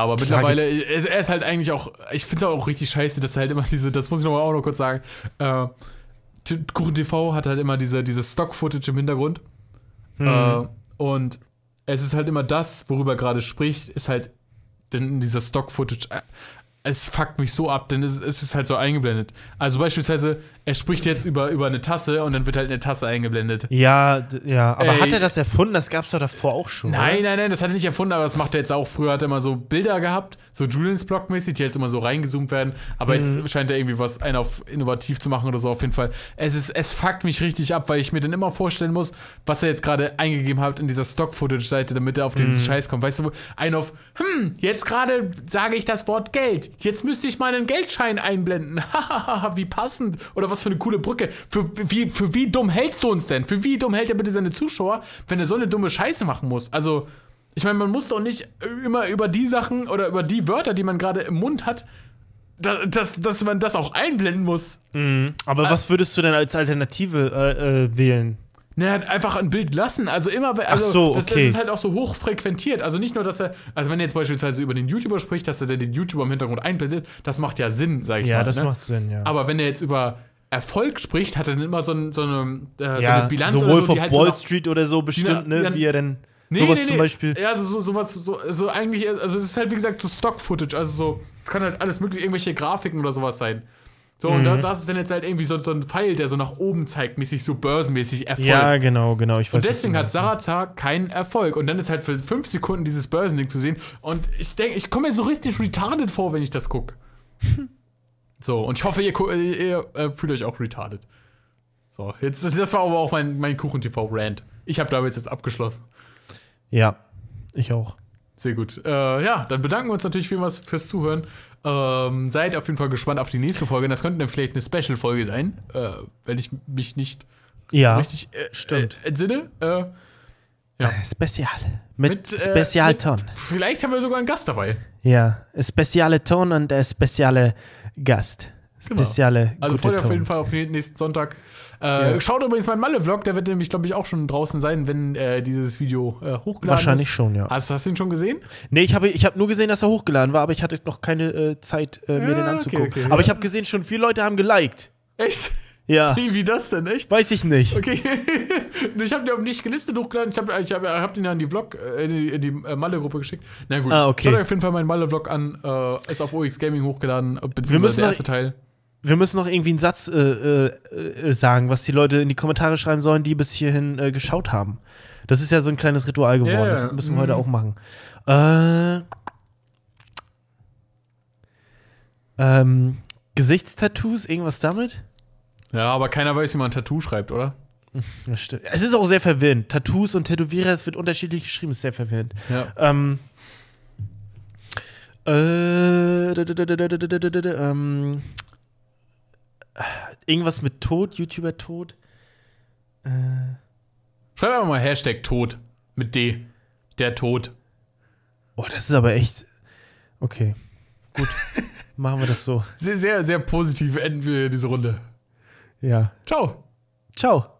aber mittlerweile, er, er ist halt eigentlich auch, ich finde es auch richtig scheiße, dass er halt immer diese, das muss ich noch mal auch noch kurz sagen, äh, T- Kuchen TV hat halt immer diese, diese Stock-Footage im Hintergrund. Hm. Äh, und es ist halt immer das, worüber er gerade spricht, ist halt denn dieser Stock-Footage. äh, Es fuckt mich so ab, denn es, es ist halt so eingeblendet. Also beispielsweise, er spricht jetzt über, über eine Tasse und dann wird halt eine Tasse eingeblendet. ja, ja. Aber Ey. hat er das erfunden? Das gab es doch davor auch schon. Nein, oder? nein, nein, das hat er nicht erfunden, aber das macht er jetzt auch. Früher hat er immer so Bilder gehabt, so Julians Blog-mäßig, die halt immer so reingezoomt werden. Aber Mhm. jetzt scheint er irgendwie was einen auf innovativ zu machen oder so. Auf jeden Fall. Es, ist, es fuckt mich richtig ab, weil ich mir dann immer vorstellen muss, was er jetzt gerade eingegeben hat in dieser Stock-Footage-Seite, damit er auf Mhm. dieses Scheiß kommt. Weißt du, ein auf, hm, jetzt gerade sage ich das Wort Geld. Jetzt müsste ich mal einen Geldschein einblenden. Hahaha, wie passend. Oder was für eine coole Brücke. Für wie, für wie dumm hältst du uns denn? Für wie dumm hält er bitte seine Zuschauer, wenn er so eine dumme Scheiße machen muss? Also, ich meine, man muss doch nicht immer über die Sachen oder über die Wörter, die man gerade im Mund hat, da, dass, dass man das auch einblenden muss. Mhm. Aber was würdest du denn als Alternative äh, äh, wählen? Naja, einfach ein Bild lassen. Also immer, also so, das, das okay. ist halt auch so hoch frequentiert. Also nicht nur, dass er, also wenn er jetzt beispielsweise über den YouTuber spricht, dass er den YouTuber im Hintergrund einblendet, das macht ja Sinn, sag ich Ja, mal. das ne? macht Sinn, ja. Aber wenn er jetzt über Erfolg spricht, hat er dann immer so, ein, so, eine, äh, so ja, eine Bilanz so oder so, die halt so Wall nach- Street oder so bestimmt, ne? ja, Wie er denn Nee, sowas nee, zum nee. Beispiel. Ja, so, so, sowas, so, so eigentlich, also es ist halt wie gesagt so Stock-Footage, also so Es kann halt alles mögliche, irgendwelche Grafiken oder sowas sein. So, und da, das ist dann jetzt halt irgendwie so, so ein Pfeil, der so nach oben zeigt, mäßig so börsenmäßig Erfolg. Ja, genau, genau. Ich weiß, Und deswegen hat. Sarazar keinen Erfolg. Und dann ist halt für fünf Sekunden dieses Börsending zu sehen. Und ich denke, ich komme mir so richtig retarded vor, wenn ich das gucke. so, und ich hoffe, ihr, ihr, ihr äh, fühlt euch auch retarded. So, jetzt, das war aber auch mein, mein Kuchen-TV-Rant. Ich habe damit jetzt abgeschlossen. Ja, ich auch. Sehr gut. Äh, ja, dann bedanken wir uns natürlich vielmals fürs Zuhören. Ähm, seid auf jeden Fall gespannt auf die nächste Folge. Das könnte dann vielleicht eine Special-Folge sein, äh, wenn ich mich nicht Ja, richtig äh, stimmt. Äh, entsinne. Äh, Äh, Spezial. Mit, Mit, äh, Spezialton. vielleicht haben wir sogar einen Gast dabei. Ja, spezielle Ton und der spezielle Gast. Genau. Spezielle Also freut euch auf jeden Fall auf den nächsten Sonntag. Äh, Ja. Schaut übrigens meinen Malle-Vlog, der wird nämlich, glaube ich, auch schon draußen sein, wenn äh, dieses Video äh, hochgeladen Wahrscheinlich ist. schon, ja. Hast, hast du ihn schon gesehen? Nee, ich habe ich hab nur gesehen, dass er hochgeladen war, aber ich hatte noch keine äh, Zeit, äh, mir Ja, den okay, anzugucken. okay, aber ja. ich habe gesehen, schon viele Leute haben geliked. Echt? Ja, Wie, wie das denn, echt? weiß ich nicht. Okay. ich habe den auf nicht gelistet hochgeladen. Ich habe ich hab, hab den ja in die Vlog, äh, in die, die äh, Malle-Gruppe geschickt. Na gut. Ah, okay. Schaut euch auf jeden Fall meinen Malle-Vlog an. Äh, ist auf OX Gaming hochgeladen, äh, beziehungsweise der erste Teil. Wir müssen noch irgendwie einen Satz äh, äh, sagen, was die Leute in die Kommentare schreiben sollen, die bis hierhin geschaut haben. Das ist ja so ein kleines Ritual geworden. Ja, Das müssen wir mhm. heute auch machen. Äh, ähm, Gesichtstattoos, irgendwas damit? Ja, aber keiner weiß, wie man Tattoo schreibt, oder? Das stimmt. Es ist auch sehr verwirrend. Tattoos und Tätowierer, es wird unterschiedlich geschrieben, ist sehr verwirrend. Ja. Ähm, äh, ähm, irgendwas mit Tod, YouTuber Tod. Äh. Schreib einfach mal Hashtag Tod mit D. Der Tod. Oh, das ist aber echt. Okay. Gut. Machen wir das so. Sehr, sehr, sehr positiv enden wir diese Runde. Ja. Ciao. Ciao.